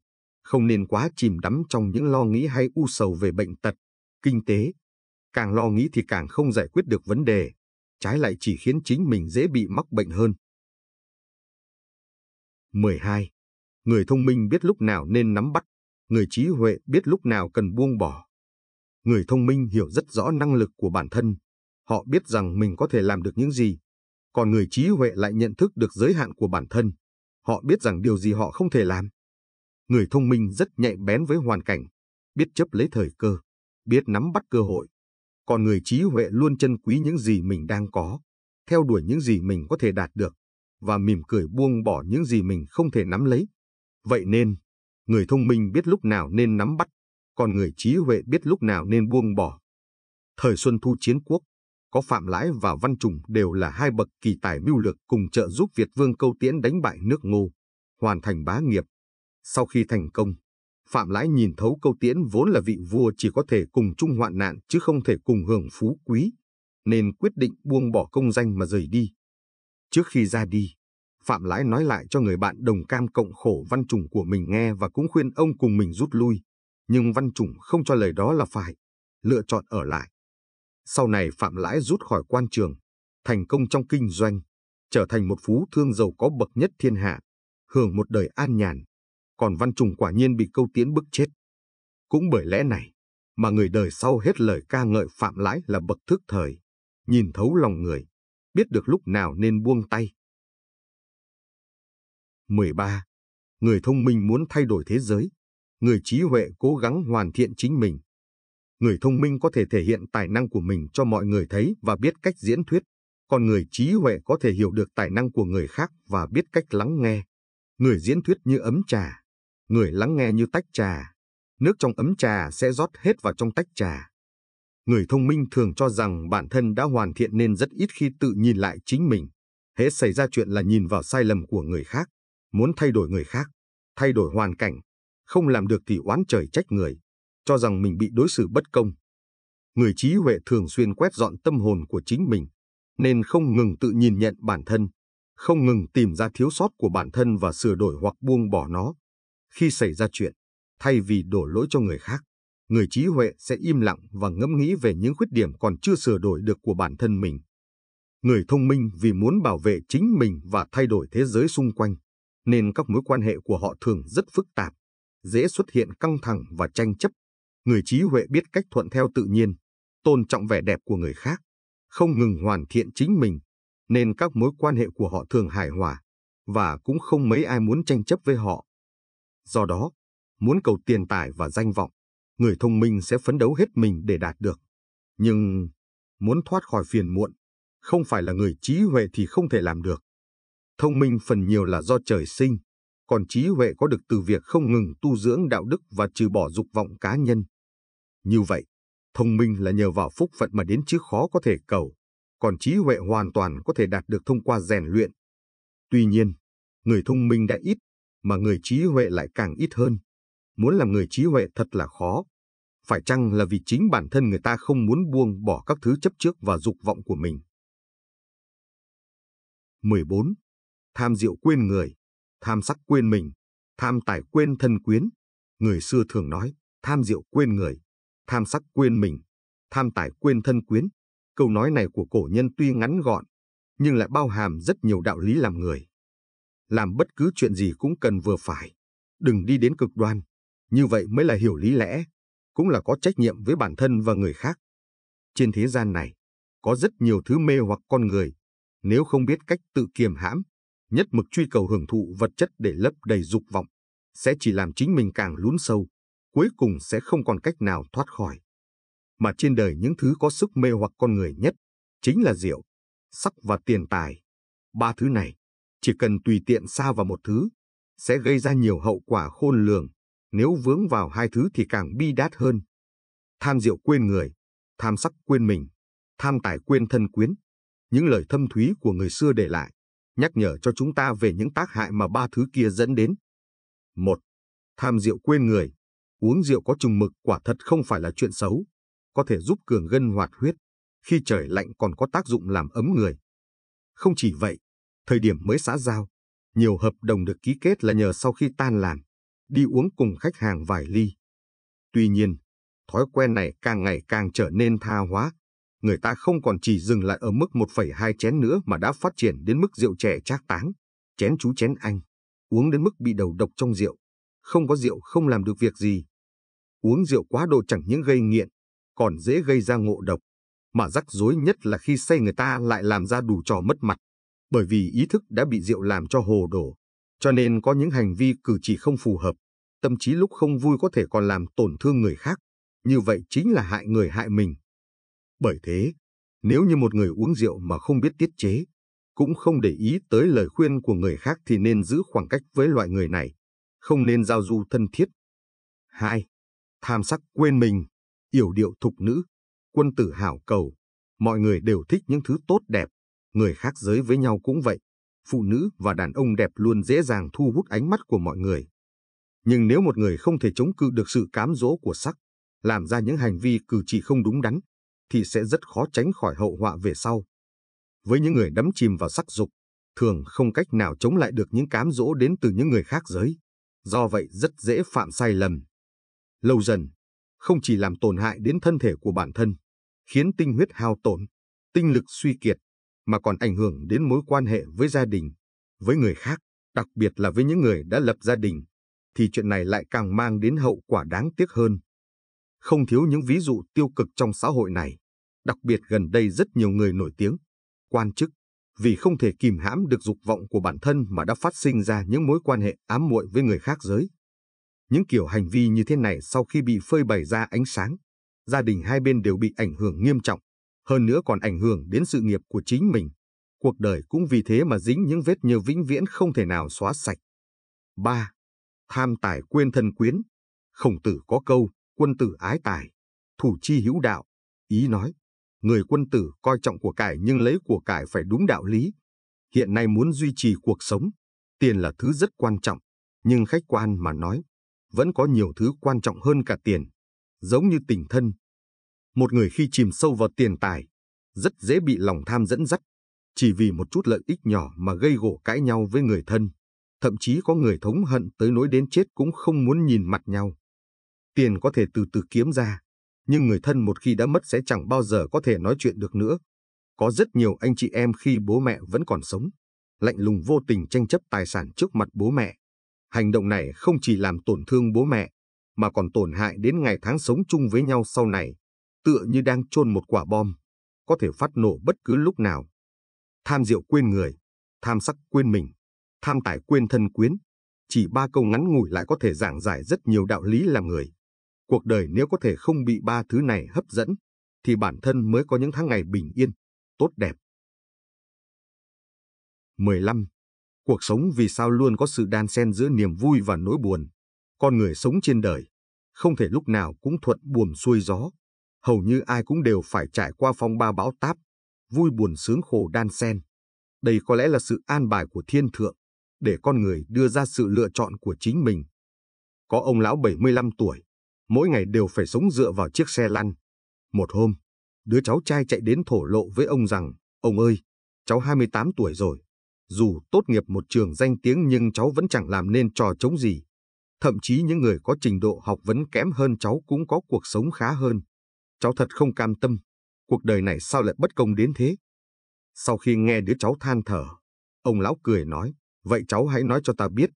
không nên quá chìm đắm trong những lo nghĩ hay u sầu về bệnh tật, kinh tế. Càng lo nghĩ thì càng không giải quyết được vấn đề, trái lại chỉ khiến chính mình dễ bị mắc bệnh hơn. 12. Người thông minh biết lúc nào nên nắm bắt, người trí huệ biết lúc nào cần buông bỏ. Người thông minh hiểu rất rõ năng lực của bản thân, họ biết rằng mình có thể làm được những gì, còn người trí huệ lại nhận thức được giới hạn của bản thân, họ biết rằng điều gì họ không thể làm. Người thông minh rất nhạy bén với hoàn cảnh, biết chấp lấy thời cơ, biết nắm bắt cơ hội. Còn người trí huệ luôn trân quý những gì mình đang có, theo đuổi những gì mình có thể đạt được, và mỉm cười buông bỏ những gì mình không thể nắm lấy. Vậy nên, Người thông minh biết lúc nào nên nắm bắt, còn người trí huệ biết lúc nào nên buông bỏ. Thời Xuân Thu Chiến Quốc, có Phạm Lãi và Văn Trùng đều là hai bậc kỳ tài mưu lược cùng trợ giúp Việt Vương Câu Tiễn đánh bại nước Ngô, hoàn thành bá nghiệp. Sau khi thành công, Phạm Lãi nhìn thấu Câu Tiễn vốn là vị vua chỉ có thể cùng chung hoạn nạn chứ không thể cùng hưởng phú quý, nên quyết định buông bỏ công danh mà rời đi. Trước khi ra đi, Phạm Lãi nói lại cho người bạn đồng cam cộng khổ Văn Trùng của mình nghe và cũng khuyên ông cùng mình rút lui. Nhưng Văn Trùng không cho lời đó là phải, lựa chọn ở lại. Sau này Phạm Lãi rút khỏi quan trường, thành công trong kinh doanh, trở thành một phú thương giàu có bậc nhất thiên hạ, hưởng một đời an nhàn. Còn Văn Trùng quả nhiên bị câu tiễn bức chết. Cũng bởi lẽ này, mà người đời sau hết lời ca ngợi Phạm Lãi là bậc thức thời, nhìn thấu lòng người, biết được lúc nào nên buông tay. 13. Người thông minh muốn thay đổi thế giới, người trí huệ cố gắng hoàn thiện chính mình. Người thông minh có thể thể hiện tài năng của mình cho mọi người thấy và biết cách diễn thuyết, còn người trí huệ có thể hiểu được tài năng của người khác và biết cách lắng nghe. Người diễn thuyết như ấm trà, người lắng nghe như tách trà. Nước trong ấm trà sẽ rót hết vào trong tách trà. Người thông minh thường cho rằng bản thân đã hoàn thiện nên rất ít khi tự nhìn lại chính mình. Hễ xảy ra chuyện là nhìn vào sai lầm của người khác, muốn thay đổi người khác, thay đổi hoàn cảnh, không làm được thì oán trời trách người, cho rằng mình bị đối xử bất công. Người trí huệ thường xuyên quét dọn tâm hồn của chính mình, nên không ngừng tự nhìn nhận bản thân, không ngừng tìm ra thiếu sót của bản thân và sửa đổi hoặc buông bỏ nó. Khi xảy ra chuyện, thay vì đổ lỗi cho người khác, người trí huệ sẽ im lặng và ngẫm nghĩ về những khuyết điểm còn chưa sửa đổi được của bản thân mình. Người thông minh vì muốn bảo vệ chính mình và thay đổi thế giới xung quanh, nên các mối quan hệ của họ thường rất phức tạp, dễ xuất hiện căng thẳng và tranh chấp. Người trí huệ biết cách thuận theo tự nhiên, tôn trọng vẻ đẹp của người khác, không ngừng hoàn thiện chính mình, nên các mối quan hệ của họ thường hài hòa, và cũng không mấy ai muốn tranh chấp với họ. Do đó, muốn cầu tiền tài và danh vọng, người thông minh sẽ phấn đấu hết mình để đạt được. Nhưng muốn thoát khỏi phiền muộn, không phải là người trí huệ thì không thể làm được. Thông minh phần nhiều là do trời sinh, còn trí huệ có được từ việc không ngừng tu dưỡng đạo đức và trừ bỏ dục vọng cá nhân. Như vậy, thông minh là nhờ vào phúc phận mà đến chứ khó có thể cầu, còn trí huệ hoàn toàn có thể đạt được thông qua rèn luyện. Tuy nhiên, người thông minh đã ít, mà người trí huệ lại càng ít hơn. Muốn làm người trí huệ thật là khó. Phải chăng là vì chính bản thân người ta không muốn buông bỏ các thứ chấp trước và dục vọng của mình? 14 tham rượu quên người, tham sắc quên mình, tham tài quên thân quyến. Người xưa thường nói, tham rượu quên người, tham sắc quên mình, tham tài quên thân quyến. Câu nói này của cổ nhân tuy ngắn gọn, nhưng lại bao hàm rất nhiều đạo lý làm người. Làm bất cứ chuyện gì cũng cần vừa phải, đừng đi đến cực đoan. Như vậy mới là hiểu lý lẽ, cũng là có trách nhiệm với bản thân và người khác. Trên thế gian này, có rất nhiều thứ mê hoặc con người. Nếu không biết cách tự kiềm hãm, nhất mực truy cầu hưởng thụ vật chất để lấp đầy dục vọng, sẽ chỉ làm chính mình càng lún sâu, cuối cùng sẽ không còn cách nào thoát khỏi. Mà trên đời những thứ có sức mê hoặc con người nhất, chính là rượu, sắc và tiền tài. Ba thứ này, chỉ cần tùy tiện xa vào một thứ, sẽ gây ra nhiều hậu quả khôn lường. Nếu vướng vào hai thứ thì càng bi đát hơn. Tham rượu quên người, tham sắc quên mình, tham tài quên thân quyến. Những lời thâm thúy của người xưa để lại, nhắc nhở cho chúng ta về những tác hại mà ba thứ kia dẫn đến. Một, tham rượu quên người. Uống rượu có trùng mực quả thật không phải là chuyện xấu, có thể giúp cường gân hoạt huyết, khi trời lạnh còn có tác dụng làm ấm người. Không chỉ vậy, thời điểm mới xã giao, nhiều hợp đồng được ký kết là nhờ sau khi tan làm, đi uống cùng khách hàng vài ly. Tuy nhiên, thói quen này càng ngày càng trở nên tha hóa, người ta không còn chỉ dừng lại ở mức 1,2 chén nữa mà đã phát triển đến mức rượu trẻ trác táng, chén chú chén anh, uống đến mức bị đầu độc trong rượu. Không có rượu không làm được việc gì. Uống rượu quá độ chẳng những gây nghiện, còn dễ gây ra ngộ độc. Mà rắc rối nhất là khi say người ta lại làm ra đủ trò mất mặt, bởi vì ý thức đã bị rượu làm cho hồ đổ, cho nên có những hành vi cử chỉ không phù hợp, tâm trí lúc không vui có thể còn làm tổn thương người khác. Như vậy chính là hại người hại mình. Bởi thế, nếu như một người uống rượu mà không biết tiết chế, cũng không để ý tới lời khuyên của người khác thì nên giữ khoảng cách với loại người này. không nên giao du thân thiết. 2. Tham sắc quên mình, yểu điệu thục nữ, quân tử hảo cầu. Mọi người đều thích những thứ tốt đẹp, người khác giới với nhau cũng vậy. Phụ nữ và đàn ông đẹp luôn dễ dàng thu hút ánh mắt của mọi người. Nhưng nếu một người không thể chống cự được sự cám dỗ của sắc, làm ra những hành vi cử chỉ không đúng đắn, thì sẽ rất khó tránh khỏi hậu họa về sau. Với những người đắm chìm vào sắc dục, thường không cách nào chống lại được những cám dỗ đến từ những người khác giới. Do vậy rất dễ phạm sai lầm. Lâu dần, không chỉ làm tổn hại đến thân thể của bản thân, khiến tinh huyết hao tổn, tinh lực suy kiệt, mà còn ảnh hưởng đến mối quan hệ với gia đình, với người khác, đặc biệt là với những người đã lập gia đình, thì chuyện này lại càng mang đến hậu quả đáng tiếc hơn. Không thiếu những ví dụ tiêu cực trong xã hội này, đặc biệt gần đây rất nhiều người nổi tiếng, quan chức, vì không thể kìm hãm được dục vọng của bản thân mà đã phát sinh ra những mối quan hệ ám muội với người khác giới. Những kiểu hành vi như thế này sau khi bị phơi bày ra ánh sáng, gia đình hai bên đều bị ảnh hưởng nghiêm trọng, hơn nữa còn ảnh hưởng đến sự nghiệp của chính mình. Cuộc đời cũng vì thế mà dính những vết nhơ vĩnh viễn không thể nào xóa sạch. 3. Tham tài quên thân quyến. Khổng tử có câu, quân tử ái tài, thủ chi hữu đạo. Ý nói, người quân tử coi trọng của cải nhưng lấy của cải phải đúng đạo lý. Hiện nay muốn duy trì cuộc sống, tiền là thứ rất quan trọng, nhưng khách quan mà nói, vẫn có nhiều thứ quan trọng hơn cả tiền, giống như tình thân. Một người khi chìm sâu vào tiền tài, rất dễ bị lòng tham dẫn dắt, chỉ vì một chút lợi ích nhỏ mà gây gổ cãi nhau với người thân. Thậm chí có người thống hận tới nỗi đến chết cũng không muốn nhìn mặt nhau. Tiền có thể từ từ kiếm ra, nhưng người thân một khi đã mất sẽ chẳng bao giờ có thể nói chuyện được nữa. Có rất nhiều anh chị em khi bố mẹ vẫn còn sống, lạnh lùng vô tình tranh chấp tài sản trước mặt bố mẹ. Hành động này không chỉ làm tổn thương bố mẹ, mà còn tổn hại đến ngày tháng sống chung với nhau sau này, tựa như đang chôn một quả bom, có thể phát nổ bất cứ lúc nào. Tham rượu quên người, tham sắc quên mình, tham tài quên thân quyến, chỉ ba câu ngắn ngủi lại có thể giảng giải rất nhiều đạo lý làm người. Cuộc đời nếu có thể không bị ba thứ này hấp dẫn, thì bản thân mới có những tháng ngày bình yên, tốt đẹp. 15. Cuộc sống vì sao luôn có sự đan xen giữa niềm vui và nỗi buồn. Con người sống trên đời, không thể lúc nào cũng thuận buồm xuôi gió. Hầu như ai cũng đều phải trải qua phong ba bão táp, vui buồn sướng khổ đan xen. Đây có lẽ là sự an bài của thiên thượng, để con người đưa ra sự lựa chọn của chính mình. Có ông lão 75 tuổi, mỗi ngày đều phải sống dựa vào chiếc xe lăn. Một hôm, đứa cháu trai chạy đến thổ lộ với ông rằng, ông ơi, cháu 28 tuổi rồi. Dù tốt nghiệp một trường danh tiếng nhưng cháu vẫn chẳng làm nên trò chống gì. Thậm chí những người có trình độ học vấn kém hơn cháu cũng có cuộc sống khá hơn. Cháu thật không cam tâm. Cuộc đời này sao lại bất công đến thế? Sau khi nghe đứa cháu than thở, ông lão cười nói, vậy cháu hãy nói cho ta biết,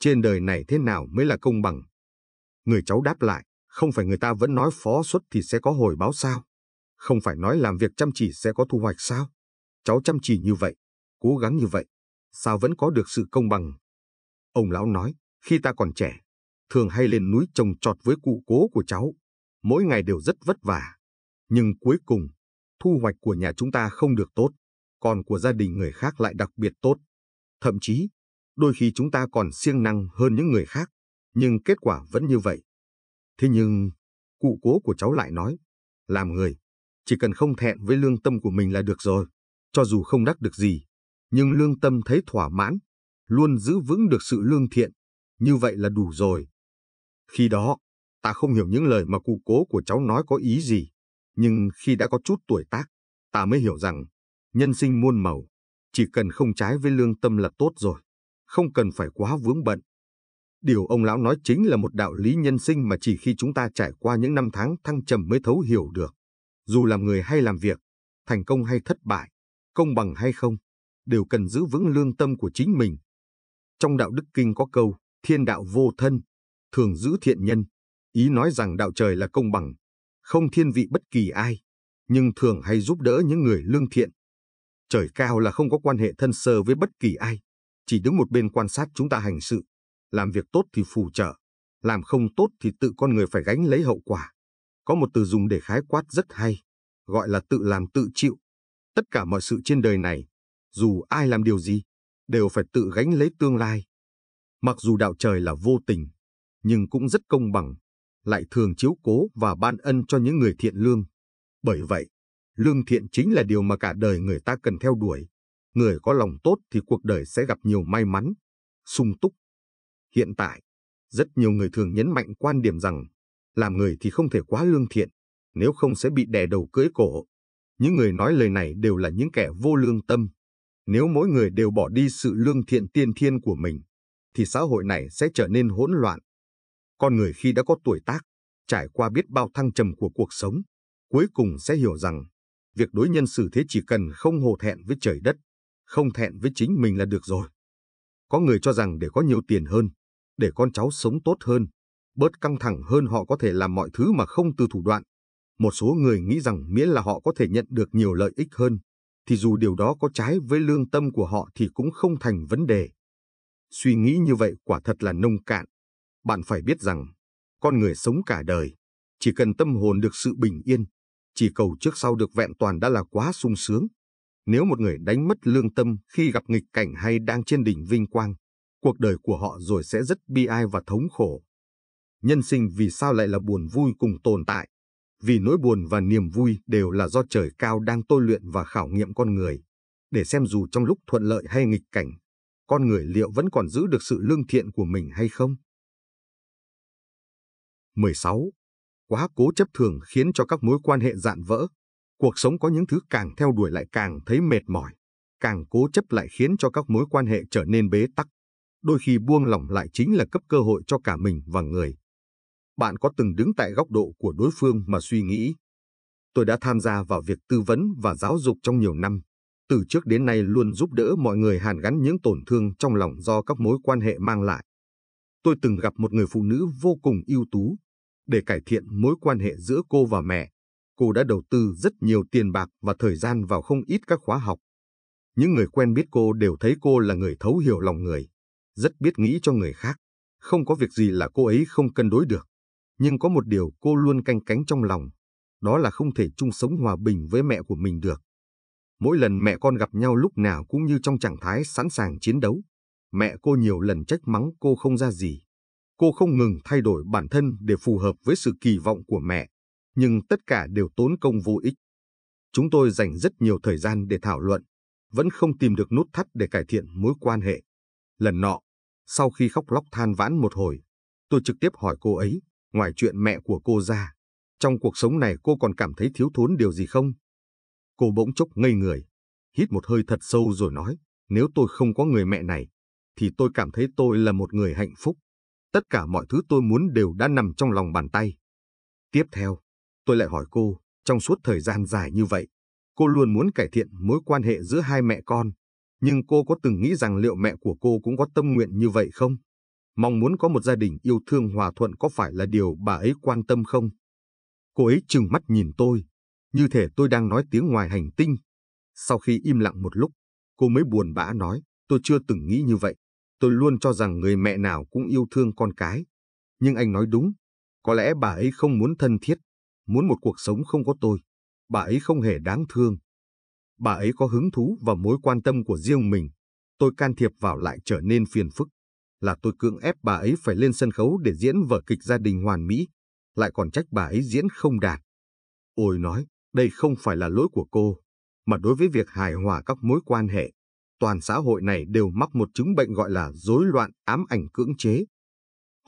trên đời này thế nào mới là công bằng? Người cháu đáp lại, không phải người ta vẫn nói phó xuất thì sẽ có hồi báo sao? Không phải nói làm việc chăm chỉ sẽ có thu hoạch sao? Cháu chăm chỉ như vậy, cố gắng như vậy, sao vẫn có được sự công bằng? Ông lão nói, khi ta còn trẻ, thường hay lên núi trồng trọt với cụ cố của cháu, mỗi ngày đều rất vất vả. Nhưng cuối cùng, thu hoạch của nhà chúng ta không được tốt, còn của gia đình người khác lại đặc biệt tốt. Thậm chí, đôi khi chúng ta còn siêng năng hơn những người khác, nhưng kết quả vẫn như vậy. Thế nhưng, cụ cố của cháu lại nói, làm người, chỉ cần không thẹn với lương tâm của mình là được rồi, cho dù không đắc được gì, nhưng lương tâm thấy thỏa mãn, luôn giữ vững được sự lương thiện, như vậy là đủ rồi. Khi đó, ta không hiểu những lời mà cụ cố của cháu nói có ý gì, nhưng khi đã có chút tuổi tác, ta mới hiểu rằng, nhân sinh muôn màu, chỉ cần không trái với lương tâm là tốt rồi, không cần phải quá vướng bận. Điều ông lão nói chính là một đạo lý nhân sinh mà chỉ khi chúng ta trải qua những năm tháng thăng trầm mới thấu hiểu được. Dù làm người hay làm việc, thành công hay thất bại, công bằng hay không, đều cần giữ vững lương tâm của chính mình. Trong đạo đức kinh có câu, thiên đạo vô thân, thường giữ thiện nhân, ý nói rằng đạo trời là công bằng, không thiên vị bất kỳ ai, nhưng thường hay giúp đỡ những người lương thiện. Trời cao là không có quan hệ thân sơ với bất kỳ ai, chỉ đứng một bên quan sát chúng ta hành sự. Làm việc tốt thì phù trợ, làm không tốt thì tự con người phải gánh lấy hậu quả. Có một từ dùng để khái quát rất hay, gọi là tự làm tự chịu. Tất cả mọi sự trên đời này, dù ai làm điều gì, đều phải tự gánh lấy tương lai. Mặc dù đạo trời là vô tình, nhưng cũng rất công bằng, lại thường chiếu cố và ban ân cho những người thiện lương. Bởi vậy, lương thiện chính là điều mà cả đời người ta cần theo đuổi. Người có lòng tốt thì cuộc đời sẽ gặp nhiều may mắn, sung túc. Hiện tại, rất nhiều người thường nhấn mạnh quan điểm rằng làm người thì không thể quá lương thiện, nếu không sẽ bị đè đầu cưỡi cổ. Những người nói lời này đều là những kẻ vô lương tâm. Nếu mỗi người đều bỏ đi sự lương thiện tiên thiên của mình, thì xã hội này sẽ trở nên hỗn loạn. Con người khi đã có tuổi tác, trải qua biết bao thăng trầm của cuộc sống, cuối cùng sẽ hiểu rằng việc đối nhân xử thế chỉ cần không hồ thẹn với trời đất, không thẹn với chính mình là được rồi. Có người cho rằng để có nhiều tiền hơn, để con cháu sống tốt hơn, bớt căng thẳng hơn họ có thể làm mọi thứ mà không từ thủ đoạn. Một số người nghĩ rằng miễn là họ có thể nhận được nhiều lợi ích hơn, thì dù điều đó có trái với lương tâm của họ thì cũng không thành vấn đề. Suy nghĩ như vậy quả thật là nông cạn. Bạn phải biết rằng, con người sống cả đời, chỉ cần tâm hồn được sự bình yên, chỉ cầu trước sau được vẹn toàn đã là quá sung sướng. Nếu một người đánh mất lương tâm khi gặp nghịch cảnh hay đang trên đỉnh vinh quang, cuộc đời của họ rồi sẽ rất bi ai và thống khổ. Nhân sinh vì sao lại là buồn vui cùng tồn tại? Vì nỗi buồn và niềm vui đều là do trời cao đang tôi luyện và khảo nghiệm con người, để xem dù trong lúc thuận lợi hay nghịch cảnh, con người liệu vẫn còn giữ được sự lương thiện của mình hay không? 16. Quá cố chấp thường khiến cho các mối quan hệ dạn vỡ. Cuộc sống có những thứ càng theo đuổi lại càng thấy mệt mỏi, càng cố chấp lại khiến cho các mối quan hệ trở nên bế tắc. Đôi khi buông lỏng lại chính là cấp cơ hội cho cả mình và người. Bạn có từng đứng tại góc độ của đối phương mà suy nghĩ. Tôi đã tham gia vào việc tư vấn và giáo dục trong nhiều năm. Từ trước đến nay luôn giúp đỡ mọi người hàn gắn những tổn thương trong lòng do các mối quan hệ mang lại. Tôi từng gặp một người phụ nữ vô cùng ưu tú. Để cải thiện mối quan hệ giữa cô và mẹ, cô đã đầu tư rất nhiều tiền bạc và thời gian vào không ít các khóa học. Những người quen biết cô đều thấy cô là người thấu hiểu lòng người, rất biết nghĩ cho người khác. Không có việc gì là cô ấy không cân đối được. Nhưng có một điều cô luôn canh cánh trong lòng, đó là không thể chung sống hòa bình với mẹ của mình được. Mỗi lần mẹ con gặp nhau lúc nào cũng như trong trạng thái sẵn sàng chiến đấu. Mẹ cô nhiều lần trách mắng cô không ra gì. Cô không ngừng thay đổi bản thân để phù hợp với sự kỳ vọng của mẹ, nhưng tất cả đều tốn công vô ích. Chúng tôi dành rất nhiều thời gian để thảo luận, vẫn không tìm được nút thắt để cải thiện mối quan hệ. Lần nọ, sau khi khóc lóc than vãn một hồi, tôi trực tiếp hỏi cô ấy, ngoài chuyện mẹ của cô ra, trong cuộc sống này cô còn cảm thấy thiếu thốn điều gì không? Cô bỗng chốc ngây người, hít một hơi thật sâu rồi nói, nếu tôi không có người mẹ này, thì tôi cảm thấy tôi là một người hạnh phúc. Tất cả mọi thứ tôi muốn đều đã nằm trong lòng bàn tay. Tiếp theo, tôi lại hỏi cô, trong suốt thời gian dài như vậy, cô luôn muốn cải thiện mối quan hệ giữa hai mẹ con, nhưng cô có từng nghĩ rằng liệu mẹ của cô cũng có tâm nguyện như vậy không? Mong muốn có một gia đình yêu thương hòa thuận có phải là điều bà ấy quan tâm không? Cô ấy trừng mắt nhìn tôi, như thể tôi đang nói tiếng ngoài hành tinh. Sau khi im lặng một lúc, cô mới buồn bã nói, tôi chưa từng nghĩ như vậy. Tôi luôn cho rằng người mẹ nào cũng yêu thương con cái. Nhưng anh nói đúng, có lẽ bà ấy không muốn thân thiết, muốn một cuộc sống không có tôi. Bà ấy không hề đáng thương. Bà ấy có hứng thú và mối quan tâm của riêng mình. Tôi can thiệp vào lại trở nên phiền phức. Là tôi cưỡng ép bà ấy phải lên sân khấu để diễn vở kịch gia đình hoàn mỹ, lại còn trách bà ấy diễn không đạt. Ôi nói, đây không phải là lỗi của cô, mà đối với việc hài hòa các mối quan hệ, toàn xã hội này đều mắc một chứng bệnh gọi là rối loạn ám ảnh cưỡng chế.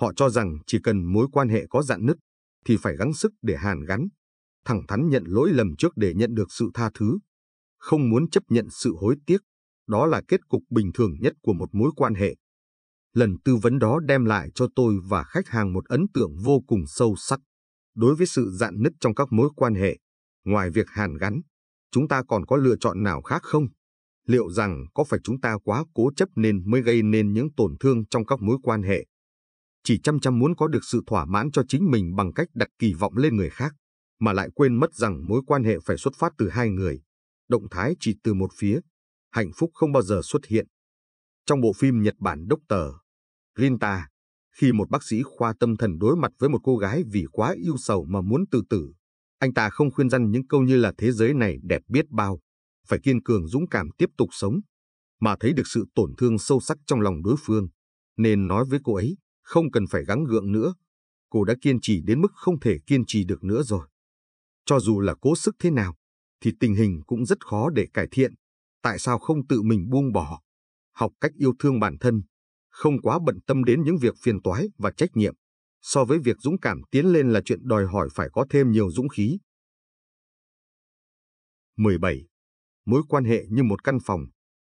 Họ cho rằng chỉ cần mối quan hệ có dạn nứt, thì phải gắng sức để hàn gắn, thẳng thắn nhận lỗi lầm trước để nhận được sự tha thứ. Không muốn chấp nhận sự hối tiếc, đó là kết cục bình thường nhất của một mối quan hệ. Lần tư vấn đó đem lại cho tôi và khách hàng một ấn tượng vô cùng sâu sắc. Đối với sự dạn nứt trong các mối quan hệ, ngoài việc hàn gắn, chúng ta còn có lựa chọn nào khác không? Liệu rằng có phải chúng ta quá cố chấp nên mới gây nên những tổn thương trong các mối quan hệ? Chỉ chăm chăm muốn có được sự thỏa mãn cho chính mình bằng cách đặt kỳ vọng lên người khác, mà lại quên mất rằng mối quan hệ phải xuất phát từ hai người. Động thái chỉ từ một phía, hạnh phúc không bao giờ xuất hiện. Trong bộ phim Nhật Bản Doctor, Rinta, khi một bác sĩ khoa tâm thần đối mặt với một cô gái vì quá yêu sầu mà muốn tự tử, anh ta không khuyên răn những câu như là thế giới này đẹp biết bao, phải kiên cường dũng cảm tiếp tục sống, mà thấy được sự tổn thương sâu sắc trong lòng đối phương. nên nói với cô ấy, không cần phải gắng gượng nữa. Cô đã kiên trì đến mức không thể kiên trì được nữa rồi. Cho dù là cố sức thế nào, thì tình hình cũng rất khó để cải thiện. Tại sao không tự mình buông bỏ? Học cách yêu thương bản thân, không quá bận tâm đến những việc phiền toái và trách nhiệm. So với việc dũng cảm tiến lên là chuyện đòi hỏi phải có thêm nhiều dũng khí. 17. Mối quan hệ như một căn phòng,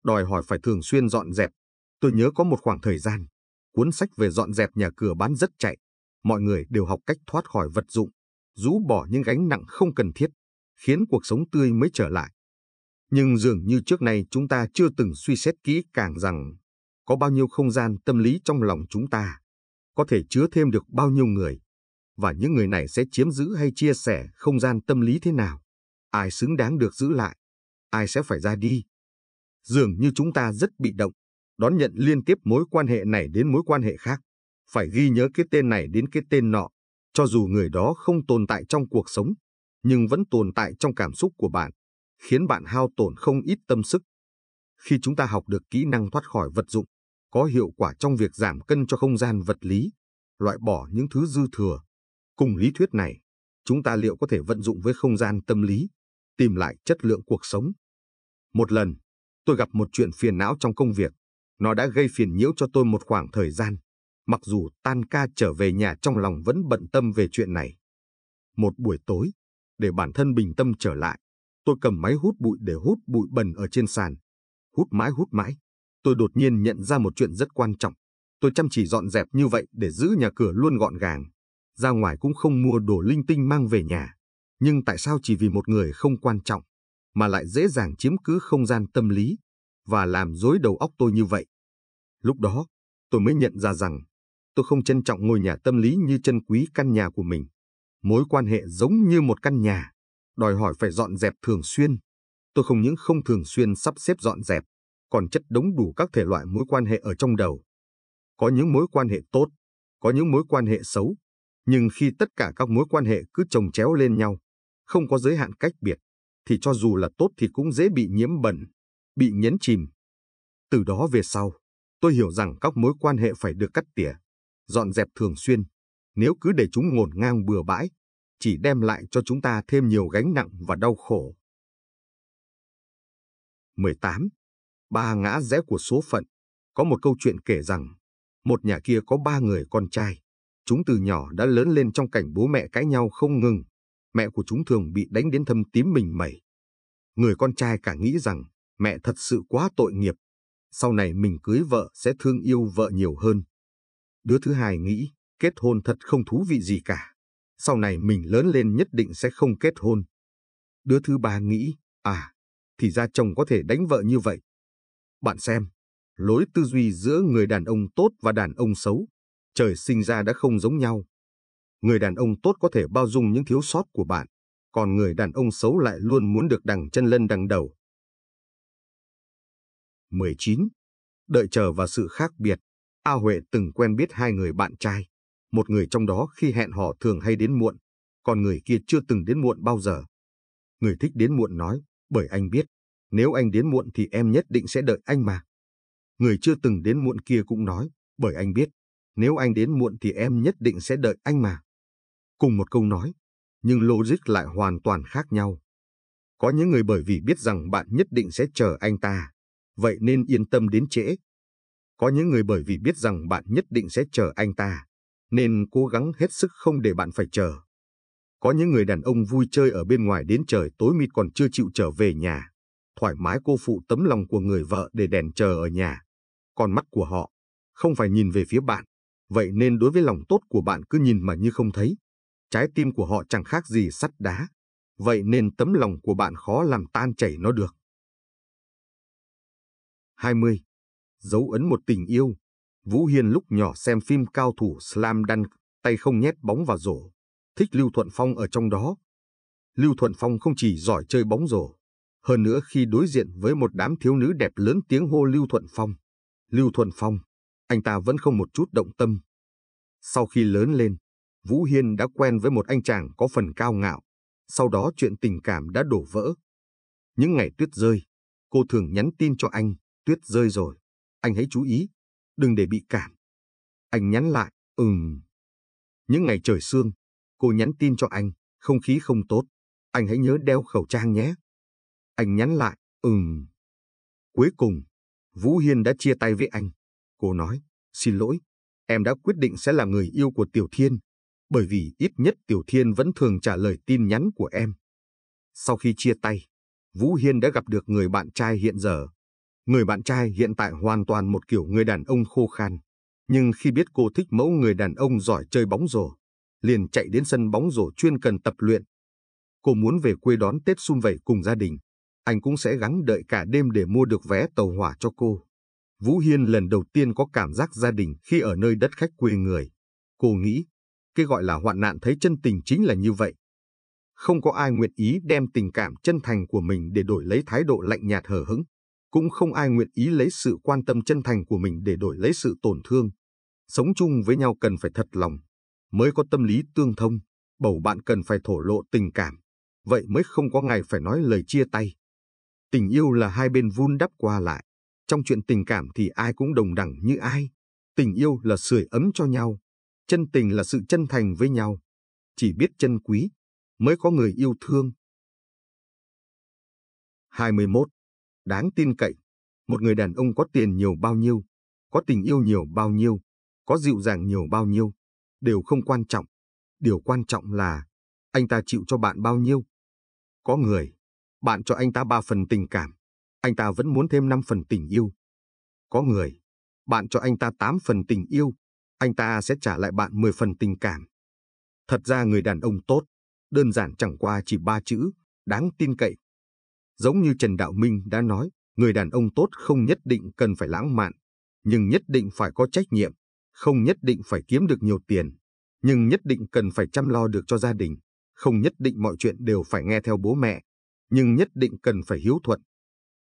đòi hỏi phải thường xuyên dọn dẹp. Tôi nhớ có một khoảng thời gian, cuốn sách về dọn dẹp nhà cửa bán rất chạy. Mọi người đều học cách thoát khỏi vật dụng, rũ bỏ những gánh nặng không cần thiết, khiến cuộc sống tươi mới trở lại. Nhưng dường như trước nay chúng ta chưa từng suy xét kỹ càng rằng có bao nhiêu không gian tâm lý trong lòng chúng ta, có thể chứa thêm được bao nhiêu người, và những người này sẽ chiếm giữ hay chia sẻ không gian tâm lý thế nào. Ai xứng đáng được giữ lại, ai sẽ phải ra đi. Dường như chúng ta rất bị động, đón nhận liên tiếp mối quan hệ này đến mối quan hệ khác, phải ghi nhớ cái tên này đến cái tên nọ, cho dù người đó không tồn tại trong cuộc sống, nhưng vẫn tồn tại trong cảm xúc của bạn, khiến bạn hao tổn không ít tâm sức. Khi chúng ta học được kỹ năng thoát khỏi vật dụng, có hiệu quả trong việc giảm cân cho không gian vật lý, loại bỏ những thứ dư thừa. Cùng lý thuyết này, chúng ta liệu có thể vận dụng với không gian tâm lý, tìm lại chất lượng cuộc sống. Một lần, tôi gặp một chuyện phiền não trong công việc. Nó đã gây phiền nhiễu cho tôi một khoảng thời gian. Mặc dù tan ca trở về nhà trong lòng vẫn bận tâm về chuyện này. Một buổi tối, để bản thân bình tâm trở lại, tôi cầm máy hút bụi để hút bụi bẩn ở trên sàn. Hút mãi hút mãi, tôi đột nhiên nhận ra một chuyện rất quan trọng. Tôi chăm chỉ dọn dẹp như vậy để giữ nhà cửa luôn gọn gàng. Ra ngoài cũng không mua đồ linh tinh mang về nhà. Nhưng tại sao chỉ vì một người không quan trọng, mà lại dễ dàng chiếm cứ không gian tâm lý và làm rối đầu óc tôi như vậy? Lúc đó, tôi mới nhận ra rằng tôi không trân trọng ngôi nhà tâm lý như chân quý căn nhà của mình. Mối quan hệ giống như một căn nhà, đòi hỏi phải dọn dẹp thường xuyên. Tôi không những không thường xuyên sắp xếp dọn dẹp, còn chất đống đủ các thể loại mối quan hệ ở trong đầu. Có những mối quan hệ tốt, có những mối quan hệ xấu, nhưng khi tất cả các mối quan hệ cứ chồng chéo lên nhau, không có giới hạn cách biệt, thì cho dù là tốt thì cũng dễ bị nhiễm bẩn, bị nhấn chìm. Từ đó về sau, tôi hiểu rằng các mối quan hệ phải được cắt tỉa, dọn dẹp thường xuyên. Nếu cứ để chúng ngổn ngang bừa bãi, chỉ đem lại cho chúng ta thêm nhiều gánh nặng và đau khổ. 18. Ba ngã rẽ của số phận. Có một câu chuyện kể rằng, một nhà kia có ba người con trai. Chúng từ nhỏ đã lớn lên trong cảnh bố mẹ cãi nhau không ngừng. Mẹ của chúng thường bị đánh đến thâm tím mình mẩy. Người con trai cả nghĩ rằng mẹ thật sự quá tội nghiệp. Sau này mình cưới vợ sẽ thương yêu vợ nhiều hơn. Đứa thứ hai nghĩ kết hôn thật không thú vị gì cả. Sau này mình lớn lên nhất định sẽ không kết hôn. Đứa thứ ba nghĩ, à, thì ra chồng có thể đánh vợ như vậy. Bạn xem, lối tư duy giữa người đàn ông tốt và đàn ông xấu, trời sinh ra đã không giống nhau. Người đàn ông tốt có thể bao dung những thiếu sót của bạn, còn người đàn ông xấu lại luôn muốn được đằng chân lân đằng đầu. 19. Đợi chờ và sự khác biệt. A Huệ từng quen biết hai người bạn trai. Một người trong đó khi hẹn hò thường hay đến muộn, còn người kia chưa từng đến muộn bao giờ. Người thích đến muộn nói, bởi anh biết, nếu anh đến muộn thì em nhất định sẽ đợi anh mà. Người chưa từng đến muộn kia cũng nói, bởi anh biết, nếu anh đến muộn thì em nhất định sẽ đợi anh mà. Cùng một câu nói, nhưng logic lại hoàn toàn khác nhau. Có những người bởi vì biết rằng bạn nhất định sẽ chờ anh ta, vậy nên yên tâm đến trễ. Có những người bởi vì biết rằng bạn nhất định sẽ chờ anh ta, nên cố gắng hết sức không để bạn phải chờ. Có những người đàn ông vui chơi ở bên ngoài đến trời tối mịt còn chưa chịu trở về nhà, thoải mái cô phụ tấm lòng của người vợ để đèn chờ ở nhà. Còn mắt của họ không phải nhìn về phía bạn, vậy nên đối với lòng tốt của bạn cứ nhìn mà như không thấy. Trái tim của họ chẳng khác gì sắt đá, vậy nên tấm lòng của bạn khó làm tan chảy nó được. 20. Dấu ấn một tình yêu Vũ Hiên lúc nhỏ xem phim cao thủ slam dunk, tay không nhét bóng vào rổ. Thích Lưu Thuận Phong ở trong đó. Lưu Thuận Phong không chỉ giỏi chơi bóng rổ, hơn nữa khi đối diện với một đám thiếu nữ đẹp lớn tiếng hô Lưu Thuận Phong. Lưu Thuận Phong, anh ta vẫn không một chút động tâm. Sau khi lớn lên, Vũ Hiên đã quen với một anh chàng có phần cao ngạo. Sau đó chuyện tình cảm đã đổ vỡ. Những ngày tuyết rơi, cô thường nhắn tin cho anh, tuyết rơi rồi. Anh hãy chú ý, đừng để bị cảm. Anh nhắn lại, ừm. Những ngày trời sương, cô nhắn tin cho anh, không khí không tốt. Anh hãy nhớ đeo khẩu trang nhé. Anh nhắn lại, ừm. Cuối cùng, Vũ Hiên đã chia tay với anh. Cô nói, xin lỗi, em đã quyết định sẽ là người yêu của Tiểu Thiên, bởi vì ít nhất Tiểu Thiên vẫn thường trả lời tin nhắn của em. Sau khi chia tay, Vũ Hiên đã gặp được người bạn trai hiện giờ. Người bạn trai hiện tại hoàn toàn một kiểu người đàn ông khô khan. Nhưng khi biết cô thích mẫu người đàn ông giỏi chơi bóng rổ, liền chạy đến sân bóng rổ chuyên cần tập luyện. Cô muốn về quê đón Tết xuân vầy cùng gia đình. Anh cũng sẽ gắng đợi cả đêm để mua được vé tàu hỏa cho cô. Vũ Hiên lần đầu tiên có cảm giác gia đình khi ở nơi đất khách quê người. Cô nghĩ, cái gọi là hoạn nạn thấy chân tình chính là như vậy. Không có ai nguyện ý đem tình cảm chân thành của mình để đổi lấy thái độ lạnh nhạt hờ hững. Cũng không ai nguyện ý lấy sự quan tâm chân thành của mình để đổi lấy sự tổn thương. Sống chung với nhau cần phải thật lòng, mới có tâm lý tương thông, bầu bạn cần phải thổ lộ tình cảm. Vậy mới không có ngày phải nói lời chia tay. Tình yêu là hai bên vun đắp qua lại. Trong chuyện tình cảm thì ai cũng đồng đẳng như ai. Tình yêu là sưởi ấm cho nhau. Chân tình là sự chân thành với nhau. Chỉ biết chân quý, mới có người yêu thương. 21. Đáng tin cậy. Một người đàn ông có tiền nhiều bao nhiêu, có tình yêu nhiều bao nhiêu, có dịu dàng nhiều bao nhiêu, đều không quan trọng. Điều quan trọng là anh ta chịu cho bạn bao nhiêu. Có người, bạn cho anh ta 3 phần tình cảm, anh ta vẫn muốn thêm 5 phần tình yêu. Có người, bạn cho anh ta 8 phần tình yêu, anh ta sẽ trả lại bạn 10 phần tình cảm. Thật ra người đàn ông tốt, đơn giản chẳng qua chỉ ba chữ, đáng tin cậy. Giống như Trần Đạo Minh đã nói, người đàn ông tốt không nhất định cần phải lãng mạn, nhưng nhất định phải có trách nhiệm, không nhất định phải kiếm được nhiều tiền, nhưng nhất định cần phải chăm lo được cho gia đình, không nhất định mọi chuyện đều phải nghe theo bố mẹ, nhưng nhất định cần phải hiếu thuận.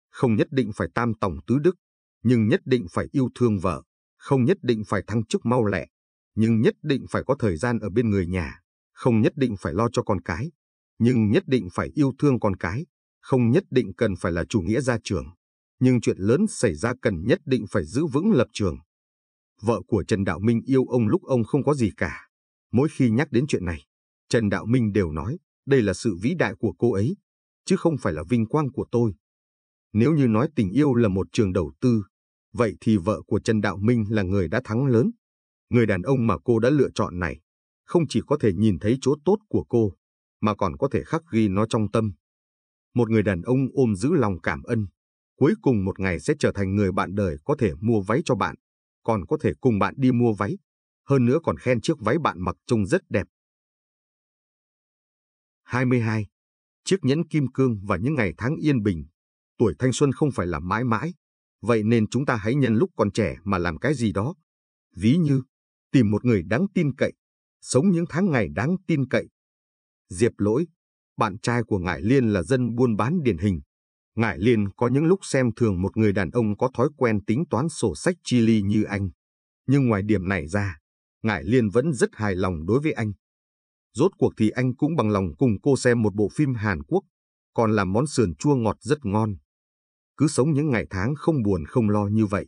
Không nhất định phải tam tổng tứ đức, nhưng nhất định phải yêu thương vợ, không nhất định phải thăng chức mau lẹ, nhưng nhất định phải có thời gian ở bên người nhà, không nhất định phải lo cho con cái, nhưng nhất định phải yêu thương con cái, không nhất định cần phải là chủ nghĩa gia trường, nhưng chuyện lớn xảy ra cần nhất định phải giữ vững lập trường. Vợ của Trần Đạo Minh yêu ông lúc ông không có gì cả. Mỗi khi nhắc đến chuyện này, Trần Đạo Minh đều nói đây là sự vĩ đại của cô ấy, chứ không phải là vinh quang của tôi. Nếu như nói tình yêu là một trường đầu tư, vậy thì vợ của Trần Đạo Minh là người đã thắng lớn. Người đàn ông mà cô đã lựa chọn này, không chỉ có thể nhìn thấy chỗ tốt của cô, mà còn có thể khắc ghi nó trong tâm. Một người đàn ông ôm giữ lòng cảm ơn, cuối cùng một ngày sẽ trở thành người bạn đời có thể mua váy cho bạn, còn có thể cùng bạn đi mua váy, hơn nữa còn khen chiếc váy bạn mặc trông rất đẹp. 22. Chiếc nhẫn kim cương và những ngày tháng yên bình. Tuổi thanh xuân không phải là mãi mãi, vậy nên chúng ta hãy nhân lúc còn trẻ mà làm cái gì đó. Ví như, tìm một người đáng tin cậy, sống những tháng ngày đáng tin cậy. Diệp lỗi, bạn trai của Ngải Liên là dân buôn bán điển hình. Ngải Liên có những lúc xem thường một người đàn ông có thói quen tính toán sổ sách chi ly như anh. Nhưng ngoài điểm này ra, Ngải Liên vẫn rất hài lòng đối với anh. Rốt cuộc thì anh cũng bằng lòng cùng cô xem một bộ phim Hàn Quốc, còn làm món sườn chua ngọt rất ngon. Cứ sống những ngày tháng không buồn không lo như vậy.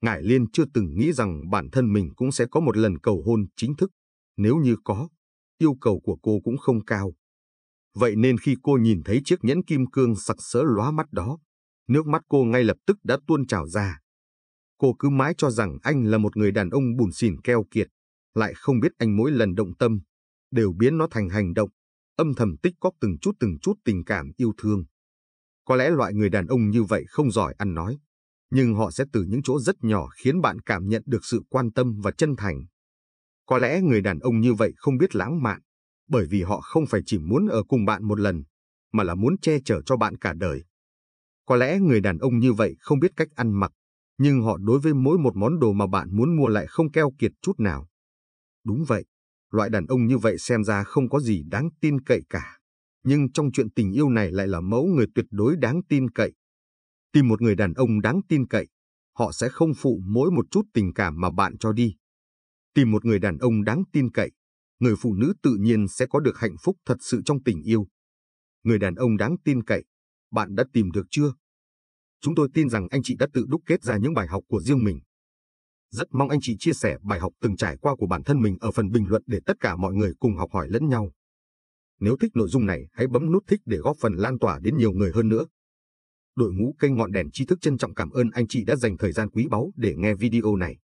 Ngải Liên chưa từng nghĩ rằng bản thân mình cũng sẽ có một lần cầu hôn chính thức. Nếu như có, yêu cầu của cô cũng không cao. Vậy nên khi cô nhìn thấy chiếc nhẫn kim cương sặc sỡ lóa mắt đó, nước mắt cô ngay lập tức đã tuôn trào ra. Cô cứ mãi cho rằng anh là một người đàn ông bùn xỉn keo kiệt, lại không biết anh mỗi lần động tâm, đều biến nó thành hành động, âm thầm tích cóp từng chút từng chút tình cảm yêu thương. Có lẽ loại người đàn ông như vậy không giỏi ăn nói, nhưng họ sẽ từ những chỗ rất nhỏ khiến bạn cảm nhận được sự quan tâm và chân thành. Có lẽ người đàn ông như vậy không biết lãng mạn, bởi vì họ không phải chỉ muốn ở cùng bạn một lần, mà là muốn che chở cho bạn cả đời. Có lẽ người đàn ông như vậy không biết cách ăn mặc, nhưng họ đối với mỗi một món đồ mà bạn muốn mua lại không keo kiệt chút nào. Đúng vậy, loại đàn ông như vậy xem ra không có gì đáng tin cậy cả. Nhưng trong chuyện tình yêu này lại là mẫu người tuyệt đối đáng tin cậy. Tìm một người đàn ông đáng tin cậy, họ sẽ không phụ mỗi một chút tình cảm mà bạn cho đi. Tìm một người đàn ông đáng tin cậy, người phụ nữ tự nhiên sẽ có được hạnh phúc thật sự trong tình yêu. Người đàn ông đáng tin cậy, bạn đã tìm được chưa? Chúng tôi tin rằng anh chị đã tự đúc kết ra những bài học của riêng mình. Rất mong anh chị chia sẻ bài học từng trải qua của bản thân mình ở phần bình luận để tất cả mọi người cùng học hỏi lẫn nhau. Nếu thích nội dung này, hãy bấm nút thích để góp phần lan tỏa đến nhiều người hơn nữa. Đội ngũ kênh Ngọn Đèn Tri Thức trân trọng cảm ơn anh chị đã dành thời gian quý báu để nghe video này.